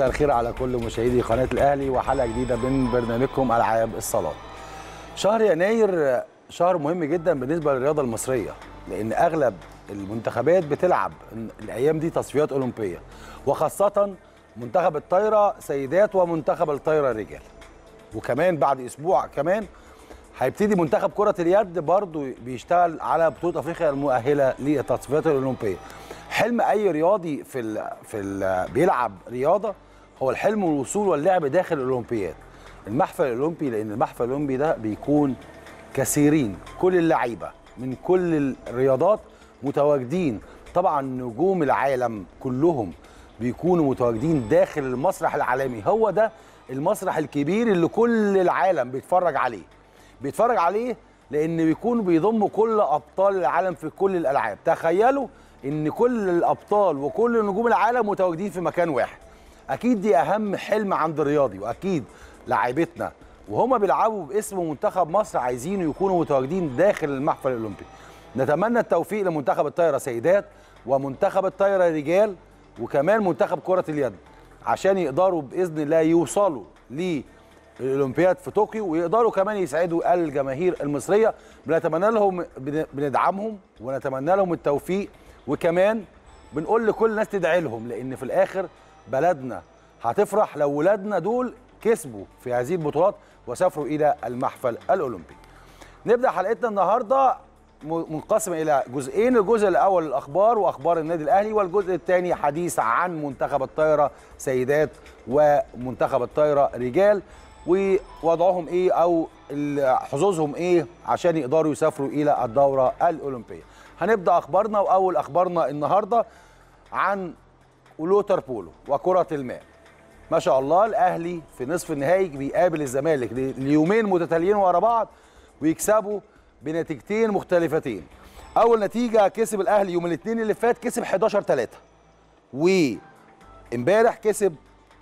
مساء الخير على كل مشاهدي قناة الأهلي وحلقة جديدة من برنامجكم ألعاب الصالات. شهر يناير شهر مهم جدا بالنسبة للرياضة المصرية لأن أغلب المنتخبات بتلعب الأيام دي تصفيات أولمبية وخاصة منتخب الطايرة سيدات ومنتخب الطايرة رجال. وكمان بعد أسبوع كمان هيبتدي منتخب كرة اليد برضو بيشتغل على بطولة أفريقيا المؤهلة للتصفيات الأولمبية. حلم أي رياضي في ال في ال بيلعب رياضة هو الحلم الوصول واللعب داخل الأولمبياد. المحفل الأولمبي لأن المحفل الأولمبي ده بيكون كثيرين كل اللعيبة من كل الرياضات متواجدين. طبعا نجوم العالم كلهم بيكونوا متواجدين داخل المسرح العالمي. هو ده المسرح الكبير اللي كل العالم بيتفرج عليه. بيتفرج عليه لأن بيكون بيضم كل أبطال العالم في كل الألعاب. تخيلوا إن كل الأبطال وكل نجوم العالم متواجدين في مكان واحد. أكيد دي أهم حلم عند الرياضي وأكيد لاعيبتنا وهما بيلعبوا باسم منتخب مصر عايزين يكونوا متواجدين داخل المحفل الأولمبي. نتمنى التوفيق لمنتخب الطايرة سيدات ومنتخب الطايرة رجال وكمان منتخب كرة اليد عشان يقدروا بإذن الله يوصلوا للأولمبياد في طوكيو ويقدروا كمان يسعدوا الجماهير المصرية. بنتمنى لهم بندعمهم ونتمنى لهم التوفيق. وكمان بنقول لكل الناس تدعي لهم لأن في الآخر بلدنا هتفرح لو ولادنا دول كسبوا في هذه البطولات وسافروا إلى المحفل الأولمبي. نبدأ حلقتنا النهارده منقسمه إلى جزئين، الجزء الأول الأخبار وأخبار النادي الأهلي والجزء الثاني حديث عن منتخب الطايرة سيدات ومنتخب الطايرة رجال ووضعهم إيه أو حظوظهم إيه عشان يقدروا يسافروا إلى الدورة الأولمبية. هنبدأ أخبارنا وأول أخبارنا النهارده عن ولوتر بولو وكرة الماء. ما شاء الله الأهلي في نصف النهائي بيقابل الزمالك. ليومين متتاليين ورا بعض ويكسبوا بنتيجتين مختلفتين. أول نتيجة كسب الأهلي يوم الاثنين اللي فات كسب 11 3 وإمبارح كسب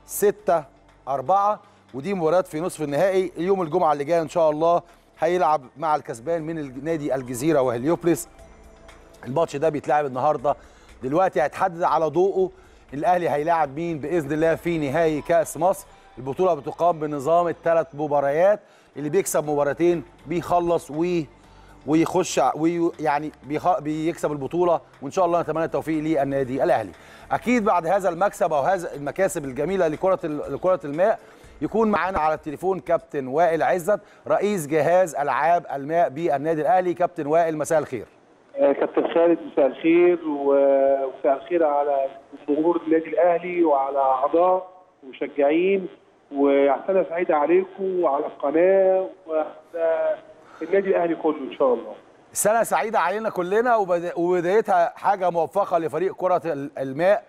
6 4 ودي مباريات في نصف النهائي. يوم الجمعة اللي جاية إن شاء الله هيلعب مع الكسبان من نادي الجزيرة وهليوبلس. الماتش ده بيتلعب النهارده. دلوقتي هيتحدد على ضوءه الأهلي هيلاعب مين؟ بإذن الله في نهائي كأس مصر. البطولة بتقام بنظام الثلاث مباريات. اللي بيكسب مباراتين بيخلص و ويخش ويعني بيخ... بيكسب البطولة. وإن شاء الله نتمنى التوفيق للنادي الأهلي. أكيد بعد هذا المكسب أو هذا المكاسب الجميلة لكرة لكرة الماء يكون معانا على التليفون كابتن وائل عزت رئيس جهاز ألعاب الماء بالنادي الأهلي. كابتن وائل مساء الخير. كابتن خالد مساء الخير ومساء الخير على جمهور النادي الأهلي وعلى أعضاء ومشجعين وسنه سعيده عليكم وعلى القناة وعلى النادي الأهلي كله إن شاء الله. سنة سعيدة علينا كلنا وبدايتها حاجة موفقة لفريق كرة الماء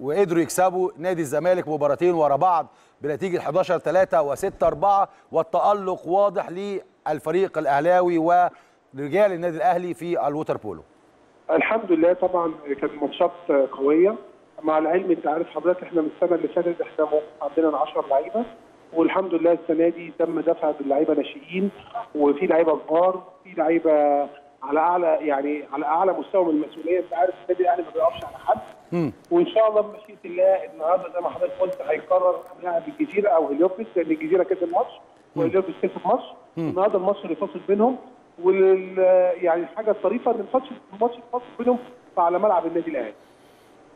وقدروا يكسبوا نادي الزمالك مباراتين ورا بعض بنتيجة 11 3 و6 4 والتألق واضح للفريق الأهلاوي و رجال النادي الأهلي في الووتر بولو. الحمد لله طبعا كانت ماتشات قوية. مع العلم أنت عارف حضرتك إحنا من السنة اللي فاتت إحنا عندنا 10 لعيبة والحمد لله السنة دي تم دفع باللعيبة ناشئين وفي لعيبة كبار وفي لعيبة على اعلى يعني على أعلى مستوى من المسؤولية. أنت عارف النادي الأهلي ما بيقفش على حد. وإن شاء الله بمشيئة الله النهارده زي ما حضرتك قلت هيقرر هنلاعب الجزيرة أو هليوبلس لأن الجزيرة كسب ماتش وهليوبلس كسب ماتش. النهارده الماتش اللي فاصل بينهم وال يعني الحاجة الطريفة إن الماتش الماتش الفاصل بينهم على ملعب النادي الأهلي.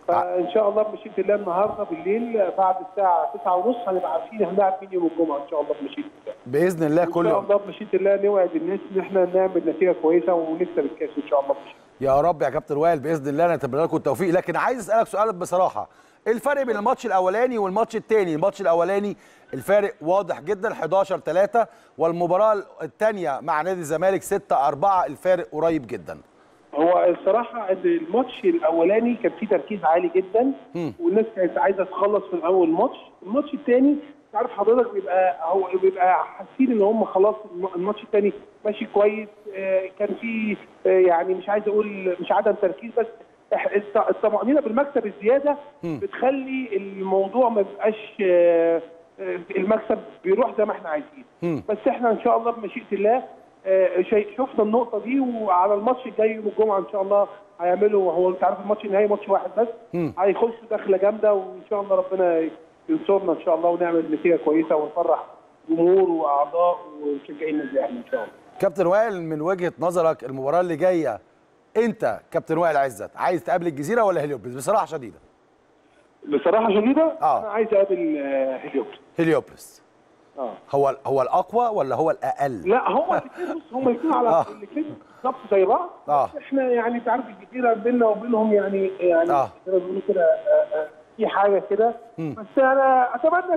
فإن شاء الله بمشيئة الله النهارده بالليل بعد الساعة 9:30 هنبقى عارفين هنلعب مين يوم الجمعة إن شاء الله بمشيئة الله. بإذن الله كل إن شاء الله بمشيئة الله نوعد الناس إن إحنا نعمل نتيجة كويسة ونكسب الكاس إن شاء الله بمشيئة يا رب يا كابتن وائل بإذن الله نتمنى لكم التوفيق. لكن عايز أسألك سؤال بصراحة. إيه الفرق بين الماتش الأولاني والماتش الثاني الماتش الأولاني الفارق واضح جدا 11 3 والمباراة الثانية مع نادي الزمالك 6 4 الفارق قريب جدا. هو الصراحة الماتش الأولاني كان فيه تركيز عالي جدا. والناس كانت عايزة تخلص من أول ماتش. الماتش الثاني عارف حضرتك بيبقى هو بيبقى حاسين إن هم خلاص الماتش الثاني ماشي كويس كان في يعني مش عايز أقول مش عدم تركيز بس الطمانينه بالمكسب الزيادة. بتخلي الموضوع ما يبقاش المكسب بيروح زي ما إحنا عايزين. بس إحنا إن شاء الله بمشيئة الله شفنا النقطة دي وعلى الماتش الجاي يوم الجمعة إن شاء الله هيعملوا هو أنت عارف الماتش النهائي ماتش واحد بس. هيخشوا دخلة جامدة وإن شاء الله ربنا ينصرنا إن شاء الله ونعمل نتيجة كويسة ونفرح جمهور وأعضاء ومشجعين النادي الأهلي إن شاء الله. كابتن وائل من وجهة نظرك المباراة اللي جاية أنت كابتن وائل عزت عايز تقابل الجزيرة ولا هليوبلس بصراحة شديدة بصراحة شديدة آه. أنا عايز أقابل آه، هليوبلس. هليوبلس آه هو هو الأقوى ولا هو الأقل لا هو بص هم الاثنين على آه. الاثنين بالظبط زي بعض آه. إحنا يعني انت عارف الجزيرة بيننا وبينهم يعني يعني آه. كده آه، آه، في حاجة كده. بس أنا أتمنى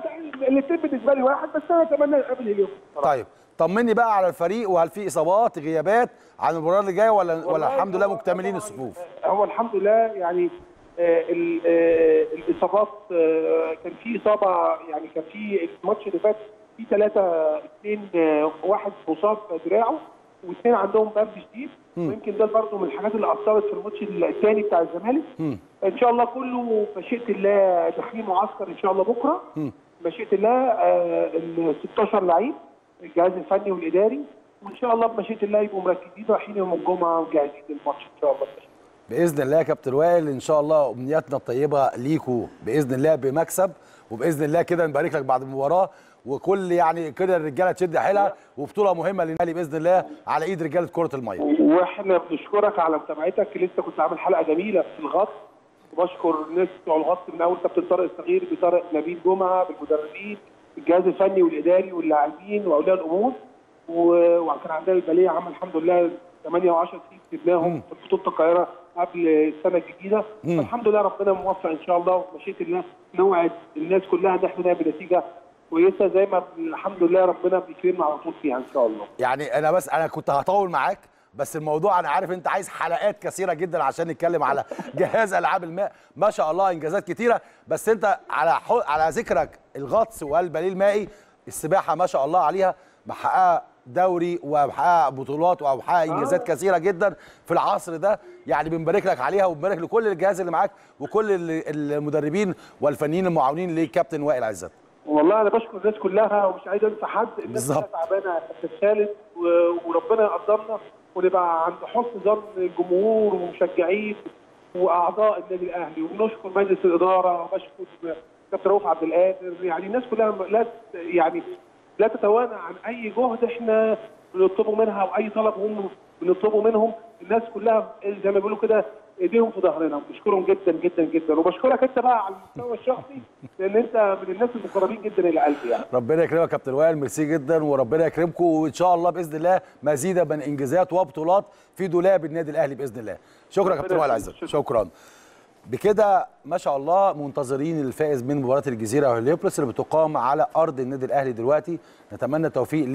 الاثنين بالنسبة لي واحد بس أنا أتمنى هليوبلس بصراحة. طيب طمني بقى على الفريق وهل في إصابات غيابات عن المباراة اللي جاية ولا ولا الحمد لله مكتملين الصفوف آه، هو الحمد لله يعني آه، آه، الإصابات آه، كان في إصابة يعني كان في الماتش اللي فات في ثلاثة اثنين واحد مصاب دراعه واثنين عندهم برد شديد. ويمكن ده برضه من الحاجات اللي أثرت في الماتش الثاني بتاع الزمالك. إن شاء الله كله مشيئه الله داخلين معسكر إن شاء الله بكرة. مشيئه الله آه، ال 16 لعيب الجهاز الفني والإداري. وإن شاء الله بمشيئه الله يبقوا مركزين رايحين يوم الجمعة وجاهزين للماتش إن شاء الله. بإذن الله يا كابتن وائل إن شاء الله أمنياتنا الطيبة ليكوا بإذن الله بمكسب. وبإذن الله كده نبارك لك بعد المباراة. وكل يعني كده الرجالة تشد حيلها وبطولة مهمة للنادي بإذن الله على إيد رجالة كرة المية. وإحنا بنشكرك على متابعتك لسه كنت عامل حلقة جميلة في الغطس وبشكر الناس بتوع الغطس من أول كابتن طارق الصغير بطارق نبيل جمعة بالمدربين الجهاز الفني والإداري واللاعبين وأولياء الأمور. وكان عندنا الباليه عمل الحمد لله 8 و10 سنين كسبناهم في بطولة القاهرة. قبل السنة الجديده. الحمد لله ربنا موفق إن شاء الله ومشيئه الله نوعد الناس كلها إن إحنا نعمل نتيجة كويسة زي ما الحمد لله ربنا بيكرمنا على طول فيها إن شاء الله. يعني أنا بس أنا كنت هطول معاك بس الموضوع أنا عارف أنت عايز حلقات كثيرة جدا عشان نتكلم على جهاز ألعاب الماء ما شاء الله إنجازات كتيرة. بس أنت على حو... على ذكرك الغطس والبليل المائي السباحة ما شاء الله عليها محققة دوري ومحققه بطولات ومحققه إنجازات كثيرة جدا في العصر ده. يعني بنبارك لك عليها وبنبارك لكل الجهاز اللي معاك وكل ال- المدربين والفنيين المعاونين لكابتن وائل عزت. والله أنا بشكر الناس كلها ومش عايز أنسى حد. الناس. كلها تعبانة يا كابتن خالد وربنا يقدرنا ونبقى عند حسن ظن الجمهور ومشجعين وأعضاء النادي الأهلي. وبنشكر مجلس الإدارة وبشكر كابتن رؤوف عبد القادر. يعني الناس كلها لا يعني لا تتوانى عن أي جهد إحنا بنطلبه منها أو أي طلب هم بنطلبه منهم. الناس كلها زي ما بيقولوا كده إيديهم في ظهرنا. بشكرهم جدا جدا جدا. وبشكرك أنت بقى على المستوى الشخصي لأن أنت من الناس المقربين جدا إلى قلبي يعني. ربنا يكرمك يا كابتن وائل. ميرسي جدا وربنا يكرمكم. وإن شاء الله بإذن الله مزيدا من إنجازات وبطولات في دولاب النادي الأهلي بإذن الله. شكرا يا كابتن وائل عزت. شكرا. بكده ما شاء الله منتظرين الفائز من مباراة الجزيرة وهليوبلس اللي بتقام على أرض النادي الأهلي دلوقتي. نتمنى التوفيق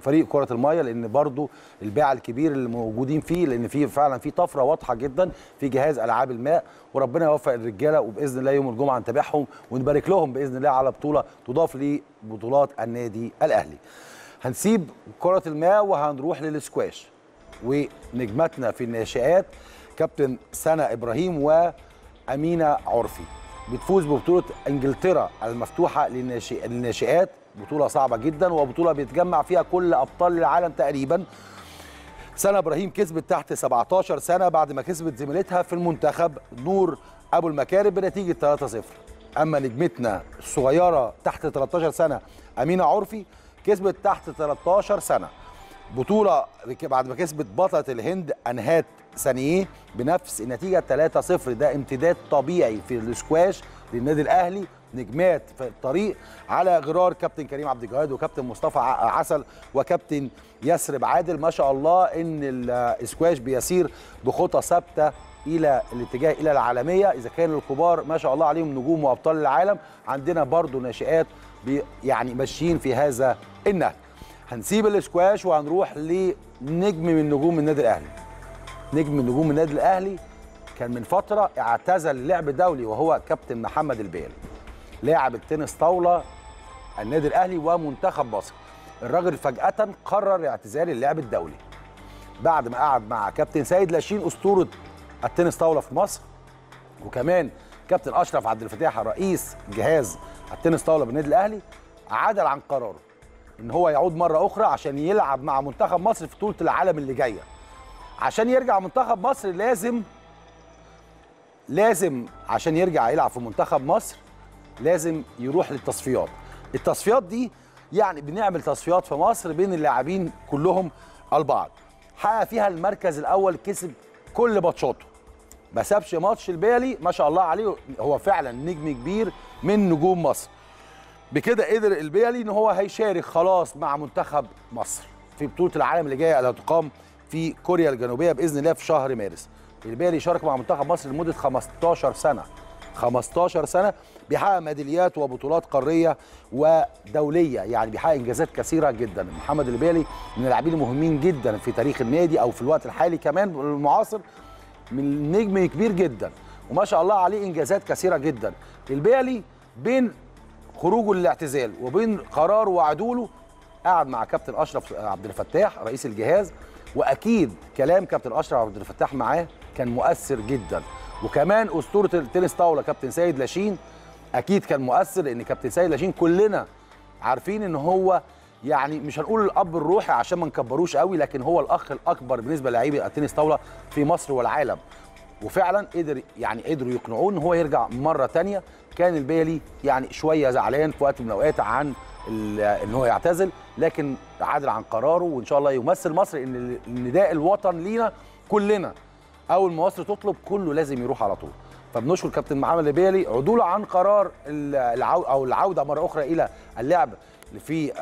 لفريق كرة المية لأن برضو الباع الكبير اللي موجودين فيه لأن في فعلا في طفرة واضحة جدا في جهاز ألعاب الماء وربنا يوفق الرجالة وبإذن الله يوم الجمعة نتابعهم ونبارك لهم بإذن الله على بطولة تضاف لبطولات النادي الأهلي. هنسيب كرة الماء وهنروح للسكواش ونجمتنا في الناشئات كابتن سنة إبراهيم وأمينة عرفي. بتفوز ببطولة إنجلترا المفتوحة للناشئ- للناشئات. بطولة صعبة جدا وبطولة بيتجمع فيها كل أبطال العالم تقريبا. سنة إبراهيم كسبت تحت 17 سنة بعد ما كسبت زميلتها في المنتخب نور أبو المكارم بنتيجة 3-0 أما نجمتنا الصغيرة تحت 13 سنة أمينة عرفي كسبت تحت 13 سنة. بطولة بعد ما كسبت بطلة الهند أنهات سانيه بنفس النتيجة 3-0 ده امتداد طبيعي في السكواش للنادي الأهلي نجمات في الطريق على غرار كابتن كريم عبد الجواد وكابتن مصطفى عسل وكابتن يسرب عادل. ما شاء الله إن السكواش بيسير بخطى ثابتة إلى الاتجاه إلى العالمية. إذا كان الكبار ما شاء الله عليهم نجوم وأبطال العالم عندنا برضو ناشئات يعني ماشيين في هذا النهج. هنسيب الاسكواش وهنروح لنجم من نجوم النادي الأهلي. نجم من نجوم النادي الأهلي كان من فترة اعتزل اللعب دولي وهو كابتن محمد البيلي. لاعب التنس طاولة النادي الأهلي ومنتخب مصر. الراجل فجأة قرر اعتزال اللعب الدولي. بعد ما قعد مع كابتن سيد لاشين أسطورة التنس طاولة في مصر وكمان كابتن أشرف عبد الفتاح رئيس جهاز التنس طاولة بالنادي الأهلي عدل عن قراره. ان هو يعود مرة أخرى عشان يلعب مع منتخب مصر في بطولة العالم اللي جاية. عشان يرجع منتخب مصر لازم لازم عشان يرجع يلعب في منتخب مصر لازم يروح للتصفيات. التصفيات دي يعني بنعمل تصفيات في مصر بين اللاعبين كلهم البعض. حقق فيها المركز الأول كسب كل ماتشاته. ما سابش ماتش البالي ما شاء الله عليه هو فعلا نجم كبير من نجوم مصر. بكده قدر البيلي إن هو هيشارك خلاص مع منتخب مصر في بطولة العالم اللي جاية اللي هتقام في كوريا الجنوبية بإذن الله في شهر مارس. البيلي شارك مع منتخب مصر لمدة 15 سنة. 15 سنة بيحقق ميداليات وبطولات قارية ودولية يعني بيحقق إنجازات كثيرة جدا. محمد البيلي من اللاعبين المهمين جدا في تاريخ النادي أو في الوقت الحالي كمان المعاصر من نجم كبير جدا. وما شاء الله عليه إنجازات كثيرة جدا. البيلي بين خروجه للاعتزال وبين قراره وعدوله قعد مع كابتن أشرف عبد الفتاح رئيس الجهاز وأكيد كلام كابتن أشرف عبد الفتاح معاه كان مؤثر جدا. وكمان أسطورة التنس طاولة كابتن سيد لاشين أكيد كان مؤثر لأن كابتن سيد لاشين كلنا عارفين إن هو يعني مش هنقول الأب الروحي عشان ما نكبروش قوي لكن هو الأخ الأكبر بالنسبة للاعبي التنس طاولة في مصر والعالم. وفعلا قدر يعني قدروا يقنعوه إن هو يرجع مرة تانية. كان البيلي يعني شوية زعلان في وقت من الأوقات عن إن هو يعتزل لكن عادل عن قراره وإن شاء الله يمثل مصر إن النداء الوطن لينا كلنا. أول ما مصر تطلب كله لازم يروح على طول. فبنشكر كابتن محمد البيلي عدوله عن قرار العو أو العودة مرة أخرى إلى اللعب في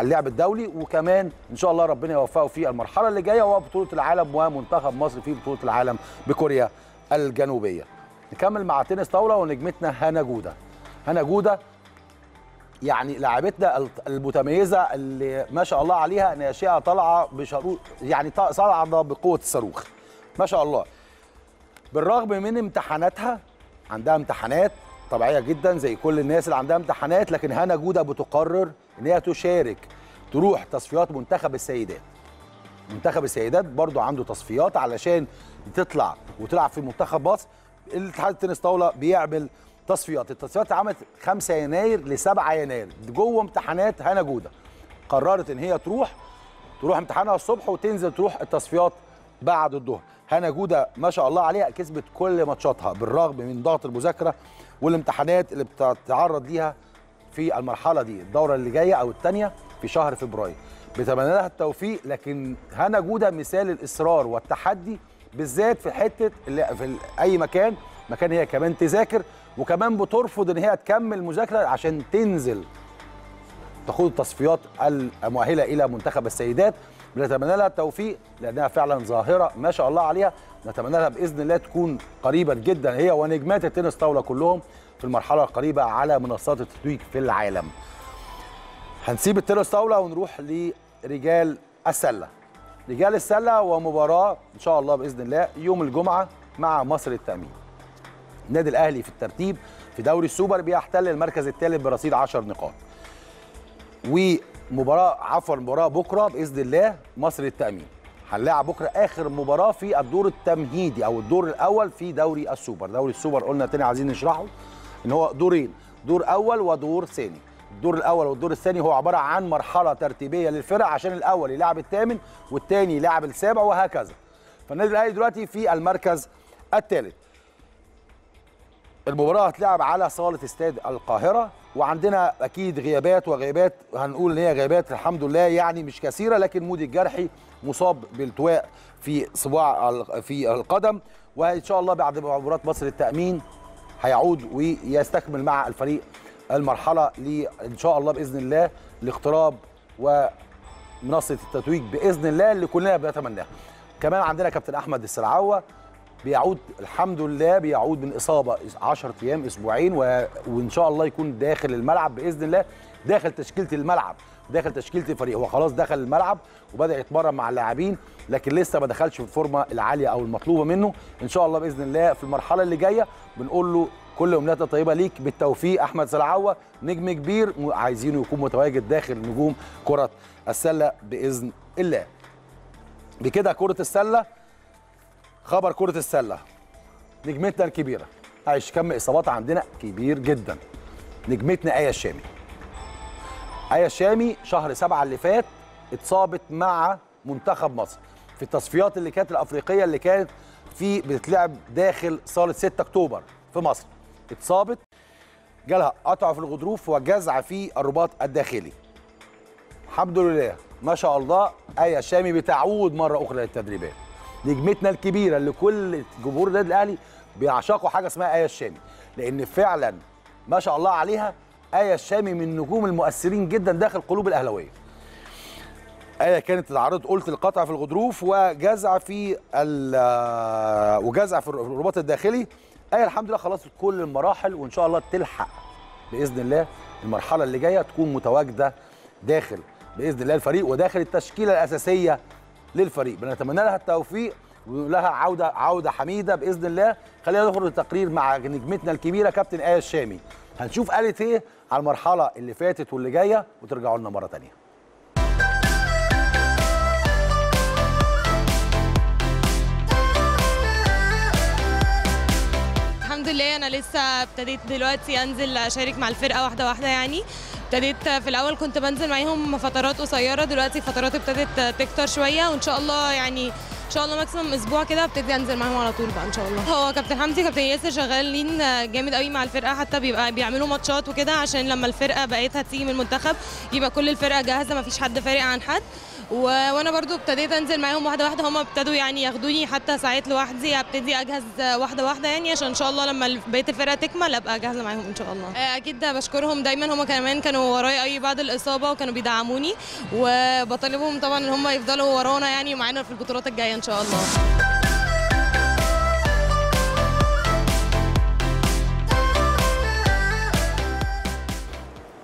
اللعب الدولي وكمان إن شاء الله ربنا يوفقه في المرحلة اللي جاية وهو بطولة العالم ومنتخب مصر في بطولة العالم بكوريا الجنوبية. نكمل مع تنس طاولة ونجمتنا هنا جودة. هنا جودة يعني لاعبتنا المتميزة اللي ما شاء الله عليها ناشئة طالعة بشروط يعني صاعدة بقوة الصاروخ. ما شاء الله. بالرغم من امتحاناتها عندها امتحانات طبيعية جدا زي كل الناس اللي عندها امتحانات لكن هنا جودة بتقرر إن هي تشارك تروح تصفيات منتخب السيدات. منتخب السيدات برضو عنده تصفيات علشان تطلع وتلعب في منتخب مصر. الاتحاد التنس طاولة بيعمل تصفيات. التصفيات اتعملت 5 يناير ل 7 يناير. جوه امتحانات هنا جودة. قررت إن هي تروح تروح امتحانها الصبح وتنزل تروح التصفيات بعد الظهر. هنا جودة ما شاء الله عليها كسبت كل ماتشاتها بالرغم من ضغط المذاكرة والامتحانات اللي بتتعرض ليها في المرحلة دي الدورة اللي جاية أو الثانية في شهر فبراير. بتمنى لها التوفيق لكن هنا جودة مثال الإصرار والتحدي بالذات في حتة في أي مكان مكان هي كمان تذاكر وكمان بترفض إن هي تكمل مذاكرة عشان تنزل. تخوض التصفيات المؤهلة إلى منتخب السيدات بنتمنى لها التوفيق لأنها فعلا ظاهرة ما شاء الله عليها نتمنى لها بإذن الله تكون قريبا جدا هي ونجمات التنس طاولة كلهم في المرحلة القريبة على منصات التتويج في العالم. هنسيب التنس طاولة ونروح لرجال السلة. رجال السلة ومباراة إن شاء الله بإذن الله يوم الجمعة مع مصر التأمين. النادي الأهلي في الترتيب في دوري السوبر بيحتل المركز الثالث برصيد 10 نقاط. ومباراة عفوا مباراة بكرة بإذن الله مصر التامين. هنلاعب بكرة آخر مباراة في الدور التمهيدي أو الدور الأول في دوري السوبر. دوري السوبر قلنا تاني عايزين نشرحه إن هو دورين دور أول ودور ثاني. الدور الأول والدور الثاني هو عبارة عن مرحلة ترتيبية للفرق عشان الأول يلعب الثامن والثاني يلعب السابع وهكذا. فالنادي الأهلي دلوقتي في المركز الثالث. المباراة هتلعب على صالة استاد القاهرة. وعندنا أكيد غيابات وغيابات هنقول إن هي غيابات الحمد لله يعني مش كثيرة لكن مودي الجرحي مصاب بالتواء في صباع في القدم وإن شاء الله بعد مباراة مصر التأمين هيعود ويستكمل مع الفريق المرحلة إن شاء الله بإذن الله لاقتراب ومنصة التتويج بإذن الله اللي كلنا بنتمناها. كمان عندنا كابتن أحمد السلعوة بيعود الحمد لله بيعود من إصابة 10 أيام أسبوعين و... وإن شاء الله يكون داخل الملعب بإذن الله داخل تشكيلة الملعب داخل تشكيلة الفريق. هو خلاص دخل الملعب وبدأ يتمرن مع اللاعبين لكن لسه ما دخلش في الفورمة العالية أو المطلوبة منه. إن شاء الله بإذن الله في المرحلة اللي جاية بنقول له كل أمنياتنا طيبه ليك بالتوفيق أحمد سلعوة نجم كبير عايزينه يكون متواجد داخل نجوم كرة السلة بإذن الله. بكده كرة السلة خبر كرة السلة. نجمتنا الكبيرة. عايش كم إصابات عندنا؟ كبير جدا. نجمتنا آية الشامي. آية الشامي شهر سبعة اللي فات اتصابت مع منتخب مصر. في التصفيات اللي كانت الأفريقية اللي كانت في بتتلعب داخل صالة 6 أكتوبر في مصر. اتصابت جالها قطع في الغضروف وجزع في الرباط الداخلي. الحمد لله ما شاء الله آية شامي بتعود مرة أخرى للتدريبات. نجمتنا الكبيرة اللي كل جمهور النادي الأهلي بيعشقوا حاجة اسمها آية الشامي. لأن فعلا ما شاء الله عليها آية الشامي من النجوم المؤثرين جدا داخل قلوب الأهلاوية. آية كانت اتعرضت قلت القطع في الغضروف وجزع في ال- وجزع في الرباط الداخلي. آية الحمد لله خلصت كل المراحل وإن شاء الله تلحق بإذن الله المرحلة اللي جاية تكون متواجدة داخل بإذن الله الفريق وداخل التشكيلة الأساسية للفريق. بنتمنى لها التوفيق ولها عودة عودة حميدة بإذن الله. خلينا نخرج التقرير مع نجمتنا الكبيرة كابتن آية الشامي. هنشوف قالت إيه على المرحلة اللي فاتت واللي جاية وترجعوا لنا مرة تانية. الحمد لله أنا لسه ابتديت دلوقتي أنزل أشارك مع الفرقة واحدة واحدة يعني. ابتديت في الأول كنت بنزل معاهم فترات قصيرة دلوقتي فترات ابتدت تكتر شوية وإن شاء الله يعني إن شاء الله ماكسيمم أسبوع كده أبتدي أنزل معاهم على طول بقى إن شاء الله هو كابتن حمدي كابتن ياسر شغالين جامد قوي مع الفرقة حتى بيبقى بيعملوا ماتشات وكده عشان لما الفرقة بقيتها تيجي من المنتخب يبقى كل الفرقة جاهزة ما فيش حد فارق عن حد. وأنا برضو ابتديت انزل معاهم واحدة واحدة. هم ابتدوا يعني ياخدوني حتى ساعات لوحدي ابتدي اجهز واحدة واحدة يعني عشان ان شاء الله لما بقية الفرقة تكمل ابقى جاهزه معاهم ان شاء الله. آه، أكيد بشكرهم. دايما هم كمان كانوا ورايا قوي بعد الإصابة وكانوا بيدعموني وبطالبهم طبعا إن هم يفضلوا ورانا يعني معانا في البطولات الجاية إن شاء الله.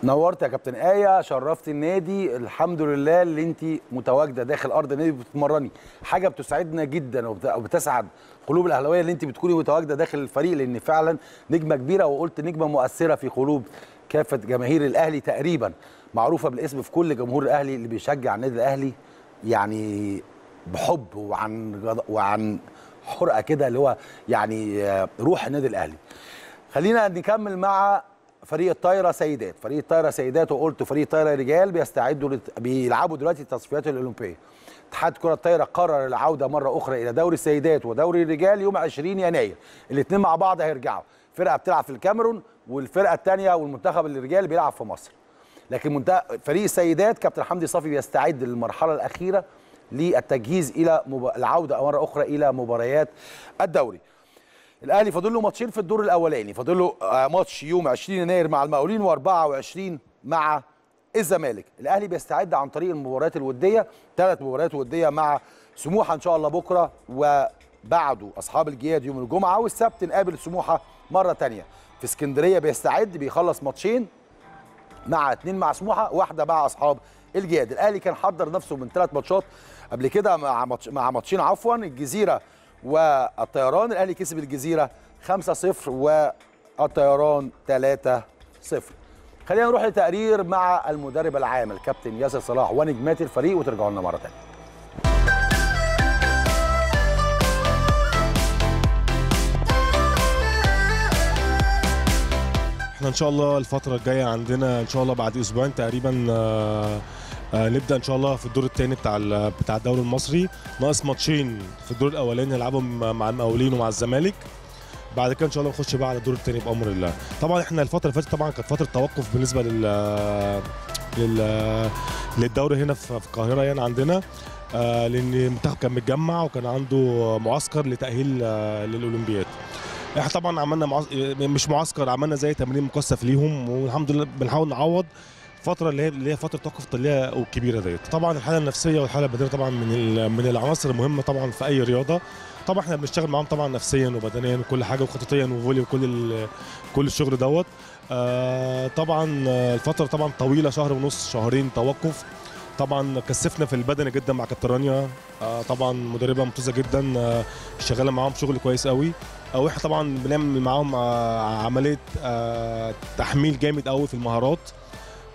نورت يا كابتن آية شرفت النادي. الحمد لله اللي انت متواجدة داخل أرض النادي بتتمرني. حاجة بتسعدنا جدا وبت- وبتسعد قلوب الأهلاوية اللي انت بتكوني متواجدة داخل الفريق لأن فعلا نجمة كبيرة وقلت نجمة مؤثرة في قلوب كافة جماهير الأهلي تقريبا. معروفة بالاسم في كل جمهور الأهلي اللي بيشجع النادي الأهلي. يعني بحب وعن وعن حرقة كده اللي هو يعني آه، روح النادي الأهلي. خلينا نكمل مع فريق الطايرة سيدات. فريق الطايرة سيدات وقلت فريق الطايره رجال بيستعدوا لت... بيلعبوا دلوقتي التصفيات الأولمبية. اتحاد كرة الطايرة قرر العودة مرة أخرى إلى دوري السيدات ودوري الرجال يوم 20 يناير. الاثنين مع بعض هيرجعوا. فرقة بتلعب في الكاميرون والفرقة الثانية والمنتخب الرجال بيلعب في مصر. لكن منتخب فريق السيدات كابتن حمدي صافي بيستعد للمرحلة الأخيرة للتجهيز إلى مب... العودة مرة أخرى إلى مباريات الدوري. الأهلي فاضل له ماتشين في الدور الأولاني. فاضل له آه، ماتش يوم 20 يناير مع المقاولين و24 مع الزمالك. الأهلي بيستعد عن طريق المباريات الودية ثلاث مباريات ودية مع سموحة إن شاء الله بكرة وبعده أصحاب الجياد يوم الجمعة والسبت نقابل سموحة مرة تانية. في اسكندرية بيستعد بيخلص ماتشين مع اتنين مع سموحة واحدة مع أصحاب الجياد. الأهلي كان حضر نفسه من ثلاث ماتشات قبل كده مع مع ماتشين عفوا الجزيرة والطيران. الأهلي كسب الجزيرة 5-0 والطيران 3-0 خلينا نروح لتقرير مع المدرب العام الكابتن ياسر صلاح ونجمات الفريق وترجعوا لنا مرة ثانية إحنا إن شاء الله الفترة الجاية عندنا إن شاء الله بعد أسبوعين تقريبا آه، نبدأ إن شاء الله في الدور الثاني بتاع بتاع الدوري المصري. ناقص ماتشين في الدور الأولاني نلعبهم مع المقاولين ومع الزمالك. بعد كده إن شاء الله نخش بقى على الدور الثاني بأمر الله. طبعا إحنا الفترة اللي فاتت طبعا كانت فترة توقف بالنسبة لل لل للدوري هنا في في القاهرة يعني عندنا. آه، لأن المنتخب كان متجمع وكان عنده معسكر لتأهيل آه، للأولمبياد. إحنا طبعا عملنا معس... مش معسكر عملنا زي تمرين مكثف ليهم والحمد لله بنحاول نعوض. الفترة اللي هي اللي هي فترة توقف الطلية الكبيرة ديت، طبعا الحالة النفسية والحالة البدنية طبعا من. من العناصر المهمة طبعا في أي رياضة، طبعا إحنا بنشتغل معاهم طبعا نفسيا وبدنيا وكل حاجة وخططيا وفولي وكل. كل الشغل دوت. آه طبعا الفترة طبعا طويلة شهر ونص شهرين توقف طبعا كثفنا في البدني جدا مع كابتن رانيا آه طبعا مدربة ممتازة جدا آه شغالة معاهم شغل كويس قوي وإحنا طبعا بنعمل معاهم عملية تحميل جامد قوي في المهارات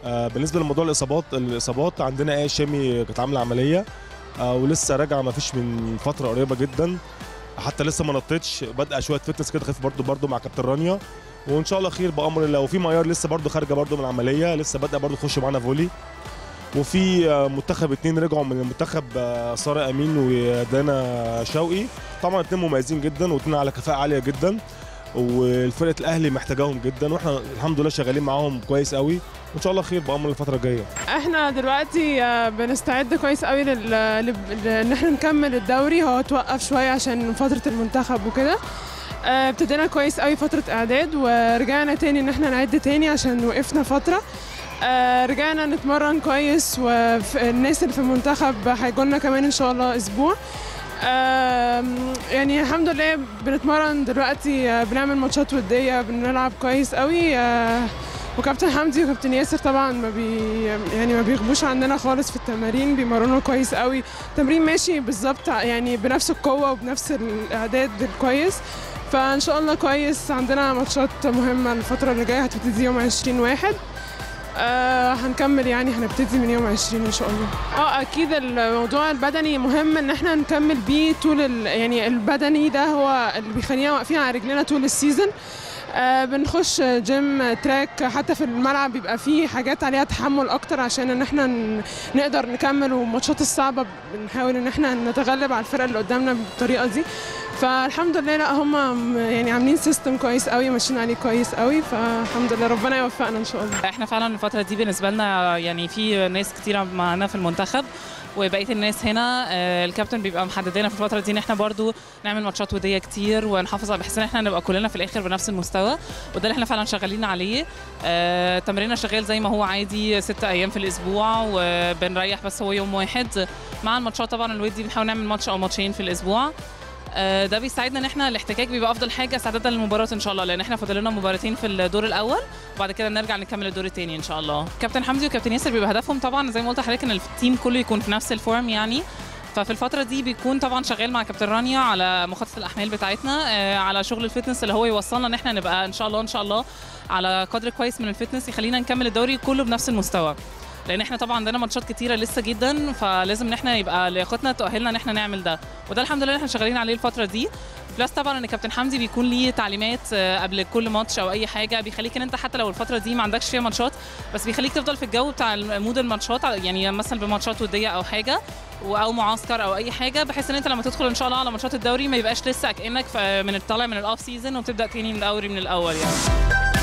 بالنسبة لموضوع الإصابات الإصابات عندنا إيه شامي كانت عاملة عملية آه ولسه راجعة ما فيش من فترة قريبة جدا حتى لسه ما نطيتش بادئة شوية فتنس كده خفيف برده برده مع كابتن رانيا وإن شاء الله خير بأمر الله. وفي ميار لسه برده خارجة برده من العملية لسه بادئة برده تخش معانا فولي. وفي آه، منتخب اتنين رجعوا من المنتخب آه، ساره أمين ودانا شوقي. طبعا اتنين مميزين جدا واتنين على كفاءة عالية جدا. والفرقة الأهلي محتاجاهم جدا وإحنا الحمد لله شغالين معاهم كويس قوي وإن شاء الله خير بامر الفترة الجاية. إحنا دلوقتي آه، بنستعد كويس قوي لل... إن إحنا نكمل الدوري. هو توقف شوية عشان فترة المنتخب وكده. آه، ابتدينا كويس قوي فترة إعداد ورجعنا تاني إن إحنا نعد تاني عشان وقفنا فترة. آه، رجعنا نتمرن كويس والناس اللي في المنتخب هيجولنا كمان إن شاء الله أسبوع. يعني الحمد لله بنتمرن دلوقتي آه، بنعمل ماتشات ودية بنلعب كويس قوي. آه، وكابتن حمدي وكابتن ياسر طبعا ما بي يعني ما بيغبوش عننا خالص في التمارين بيمرنوا كويس قوي. التمرين ماشي بالظبط يعني بنفس القوة وبنفس الإعداد الكويس. فإن شاء الله كويس عندنا ماتشات مهمة الفترة اللي جاية هتبتدي يوم 20 واحد. آه هنكمل يعني هنبتدي من يوم 20 إن شاء الله آه أكيد الموضوع البدني مهم إن إحنا نكمل بيه طول. يعني البدني ده هو اللي بيخلينا واقفين على رجلنا طول ال season بنخش gym track حتى في الملعب بيبقى فيه حاجات عليها تحمل أكتر عشان إن إحنا نقدر نكمل والماتشات الصعبة بنحاول إن إحنا نتغلب على الفرق اللي قدامنا بالطريقة دي. فالحمد لله لأ هم يعني عاملين system كويس قوي ماشيين عليه كويس قوي فالحمد لله ربنا يوفقنا إن شاء الله. إحنا فعلا الفترة دي بالنسبة لنا يعني في ناس كتيرة معانا في المنتخب. وبقية الناس هنا آه، الكابتن بيبقى محدد لنا في الفترة دي إن إحنا برضو نعمل ماتشات ودية كتير ونحافظ على بحيث إن إحنا نبقى كلنا في الآخر بنفس المستوى. وده اللي إحنا فعلا شغالين عليه. آه، تمريننا شغال زي ما هو عادي ست أيام في الأسبوع وبنريح بس هو يوم واحد. مع الماتشات طبعا الودي بنحاول نعمل ماتش أو ماتشين في الأسبوع. ده بيساعدنا ان إحنا الاحتكاك بيبقى افضل حاجة استعدادا للمباراة ان شاء الله لأن إحنا فاضل لنا مباراتين في الدور الأول وبعد كده نرجع نكمل الدور الثاني ان شاء الله. كابتن حمدي وكابتن ياسر بيبقى هدفهم طبعا زي ما قلت لحضرتك إن ال team كله يكون في نفس ال form يعني. ففي الفترة دي بيكون طبعا شغال مع كابتن رانيا على مخطط الأحمال بتاعتنا آه، على شغل ال fitness اللي هو يوصلنا إن إحنا نبقى إن شاء الله إن شاء الله على قدر كويس من ال fitness يخلينا نكمل الدوري كله بنفس المستوى. لأن إحنا طبعا عندنا ماتشات كتيرة لسه جدا فلازم إن إحنا يبقى لياقتنا تؤهلنا إن إحنا نعمل ده. وده الحمد لله إحنا شغالين عليه الفترة دي. plus طبعا إن كابتن حمدي بيكون ليه تعليمات آه، قبل كل ماتش أو أي حاجة. بيخليك إن أنت حتى لو الفترة دي ما عندكش فيها ماتشات بس بيخليك تفضل في الجو بتاع mood الماتشات يعني مثلا بماتشات ودية أو حاجة أو معسكر أو أي حاجة بحيث إن أنت لما تدخل إن شاء الله على ماتشات الدوري ما يبقاش لسه كانك من الطالع من ال off season وبتبدأ تاني من الدوري من الأول يعني.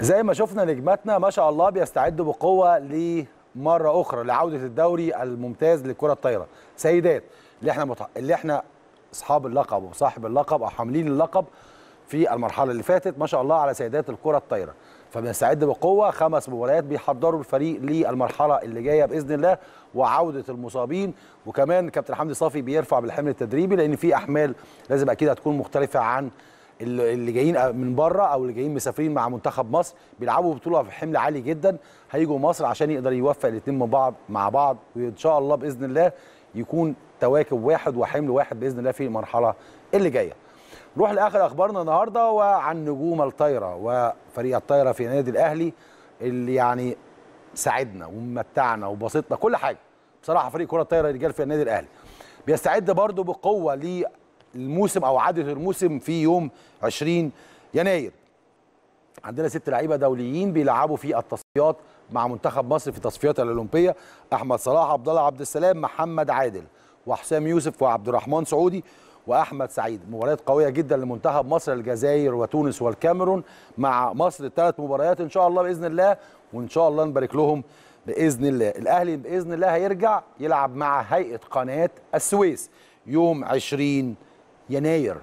زي ما شفنا نجماتنا ما شاء الله بيستعدوا بقوة لمرة أخرى لعودة الدوري الممتاز للكره الطايرة. سيدات اللي إحنا متع... اللي إحنا أصحاب اللقب وصاحب اللقب أو حاملين اللقب في المرحلة اللي فاتت ما شاء الله على سيدات الكرة الطايرة. فبنستعد بقوة خمس مباريات بيحضروا الفريق للمرحلة اللي جاية بإذن الله وعودة المصابين. وكمان كابتن حمدي صافي بيرفع بالحمل التدريبي لأن في أحمال لازم أكيد هتكون مختلفة عن اللي جايين من بره أو اللي جايين مسافرين مع منتخب مصر بيلعبوا بطولة في حمل عالي جدا. هيجوا مصر عشان يقدر يوفق الاثنين من بعض مع بعض وإن شاء الله بإذن الله يكون تواكب واحد وحمل واحد بإذن الله في المرحلة اللي جاية. نروح لآخر أخبارنا النهارده وعن نجوم الطايرة وفريق الطايرة في نادي الأهلي اللي يعني ساعدنا ومتعنا وبسطنا كل حاجة. بصراحة فريق كرة الطايرة رجال في النادي الأهلي. بيستعد برضه بقوة للموسم أو عاده الموسم في يوم 20 يناير. عندنا ست لعيبة دوليين بيلعبوا في التصفيات مع منتخب مصر في التصفيات الأولمبية. أحمد صلاح عبد الله عبد السلام محمد عادل وحسام يوسف وعبد الرحمن سعودي وأحمد سعيد. مباريات قوية جدا لمنتخب مصر الجزائر وتونس والكاميرون مع مصر. الثلاث مباريات إن شاء الله بإذن الله وإن شاء الله نبارك لهم بإذن الله. الأهلي بإذن الله هيرجع يلعب مع هيئة قناة السويس يوم 20 يناير.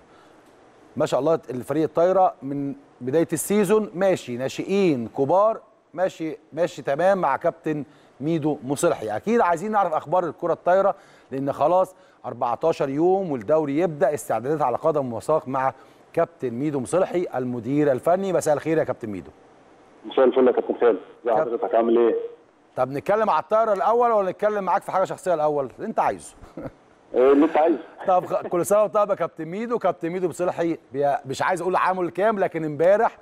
ما شاء الله الفريق الطايرة من بداية ال season ماشي ناشئين كبار ماشي ماشي تمام مع كابتن ميدو مصلحي. أكيد عايزين نعرف أخبار الكرة الطايرة لأن خلاص 14 يوم والدوري يبدأ استعدادات على قدم وساق مع كابتن ميدو مصلحي المدير الفني. مساء الخير يا كابتن ميدو. مساء الفل يا كابتن خالد ازي حضرتك عامل إيه؟ طب نتكلم على الطايرة الأول ولا نتكلم معاك في حاجة شخصية الأول؟ اللي أنت عايزه. اللي أنت عايزه. طب كل سنة وأنت طيب يا كابتن ميدو. كابتن ميدو بي- مش عايز أقول عامل كام لكن امبارح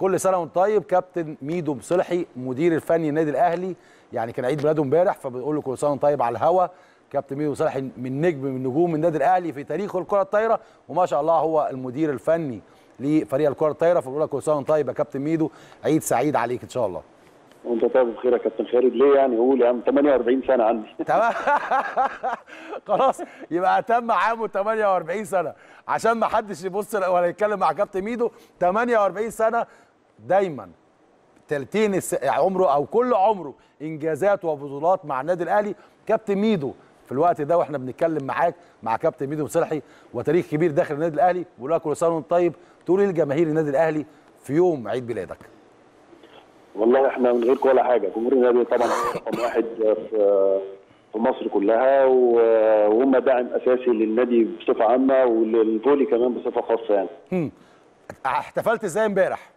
كل سنة وأنت طيب كابتن ميدو مصلحي مدير الفني النادي الأهلي. يعني كان عيد ميلاده امبارح فبنقول له كل سنة وأنت طيب على الهوا. كابتن ميدو مصلحي من نجم من نجوم النادي الأهلي في تاريخ الكرة الطايرة. وما شاء الله هو المدير الفني لفريق الكرة الطايرة. فبقول لك كل سنة وأنت طيب يا كابتن ميدو. عيد سعيد عليك إن شاء الله. وأنت طيب بخير يا كابتن خالد. ليه يعني؟ قول يا عم. 48 سنة عندي. تمام. خلاص. يبقى تم عامه 48 سنة. عشان ما حدش يبص ولا يتكلم مع كابتن ميدو. 48 سنة دايما. تلتين. عمره أو كل عمره إنجازات وبطولات مع النادي الأهلي. كابتن ميدو في الوقت ده وإحنا بنتكلم معاك مع كابتن ميدو مصلحي وتاريخ كبير داخل النادي الأهلي. بقول لك كل سنة وأنت طيب تقول إيه لجماهير النادي الأهلي في يوم عيد ميلادك. والله إحنا من غيركم ولا حاجة. جمهور النادي طبعا رقم واحد في في مصر كلها وهم داعم أساسي للنادي بصفة عامة وللفولي كمان بصفة خاصة يعني. احتفلت إزاي امبارح؟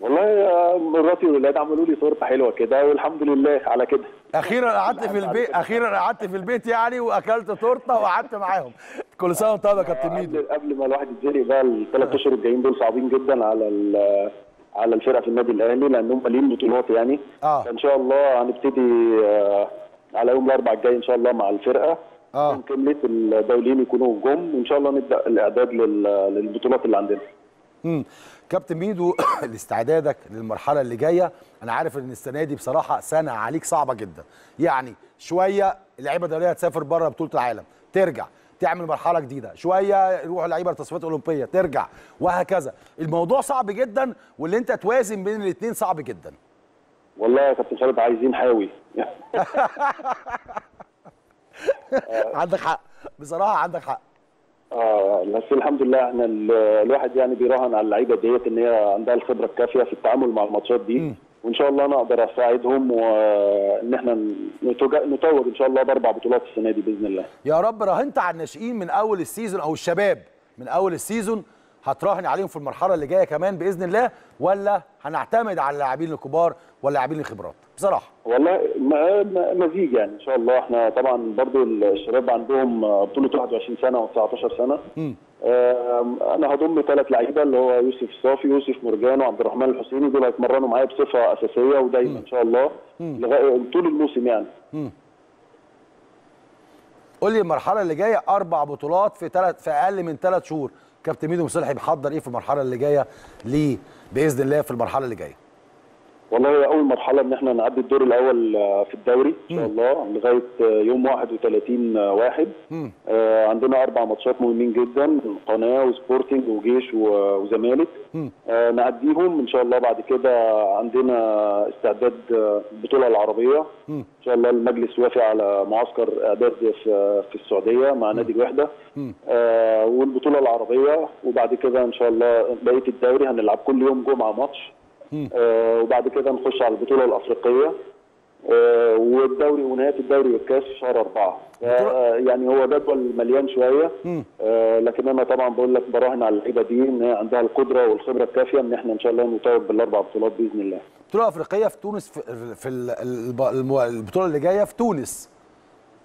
والله مراتي والولاد عملوا لي صورة حلوة كده والحمد لله على كده. أخيرا قعدت في البيت أخيرا قعدت في البيت يعني وأكلت تورتة وقعدت معاهم. كل سنة وأنت طيب يا كابتن ميدو. قبل ما الواحد يتزنق بقى الثلاث أشهر الجايين دول صعبين جدا على ال- على الفرقة في النادي الأهلي لأن هم ليهم بطولات يعني. آه. فإن شاء الله هنبتدي آه، على يوم الأربعاء الجاي إن شاء الله مع الفرقة. آه. كملت الدوليين يكونوا جم. وان شاء الله نبدأ الإعداد لل- للبطولات اللي عندنا. مم. كابتن ميدو لاستعدادك للمرحلة اللي جاية أنا عارف إن السنة دي بصراحة سنة عليك صعبة جدا. يعني شوية اللعيبة الدولية تسافر بره بطولة العالم. ترجع. تعمل مرحلة جديدة. شوية يروحوا اللعيبه لتصفيات أولمبية ترجع وهكذا. الموضوع صعب جدا واللي أنت توازن بين الاثنين صعب جدا. والله يا كابتن خالد عايزين حاوي عندك حق. بصراحة عندك حق. آه بس الحمد لله إحنا ال- الواحد يعني بيراهن على اللعيبة ديت إن هي عندها الخبرة الكافية في التعامل مع الماتشات دي. وإن شاء الله أنا أقدر أساعدهم وإن إحنا نتوج- إن شاء الله بأربع بطولات السنة دي بإذن الله. يا رب راهنت على الناشئين من أول ال season أو الشباب من أول ال season هتراهن عليهم في المرحلة اللي جاية كمان بإذن الله ولا هنعتمد على اللاعبين الكبار واللاعبين الخبرات؟ بصراحة. والله م- م- مزيج يعني. إن شاء الله إحنا طبعا برضو الشباب عندهم بطولة 21 سنة و19 سنة. مم. أنا هضم ثلاث لعيبة اللي هو يوسف الصافي يوسف مرجان وعبد الرحمن الحسيني دول هيتمرنوا معايا بصفة أساسية ودايما إن شاء الله لغاية طول الموسم يعني. قول لي المرحلة اللي جاية أربع بطولات في ثلاث في أقل من ثلاث شهور. كابتن ميدو مصلحي بيحضر إيه في المرحلة اللي جاية ليه؟ بإذن الله في المرحلة اللي جاية. والله أول مرحلة إن إحنا نعدي الدور الأول آه، في الدوري إن شاء الله لغاية آه، يوم 31 واحد. آه، عندنا أربع ماتشات مهمين جدا قناة وسبورتنج وجيش وزمالك. نعديهم إن شاء الله بعد كده عندنا استعداد البطوله العربية. إن شاء الله المجلس وافق على معسكر إعداد في السعودية مع نادي الوحدة. والبطولة العربية وبعد كده إن شاء الله بقية الدوري هنلعب كل يوم جمعة ماتش. وبعد كده نخش على البطولة الأفريقية. آه، والدوري ونهاية الدوري والكاس في شهر أربعة. آه، يعني هو جدول مليان شوية. آه، لكن أنا طبعا بقول لك براهن على اللعيبة دي إن هي عندها القدرة والخبرة الكافية إن إحنا إن شاء الله نتوج بالأربع بطولات بإذن الله. البطوله الافريقيه في تونس في, البطولة اللي جاية في تونس.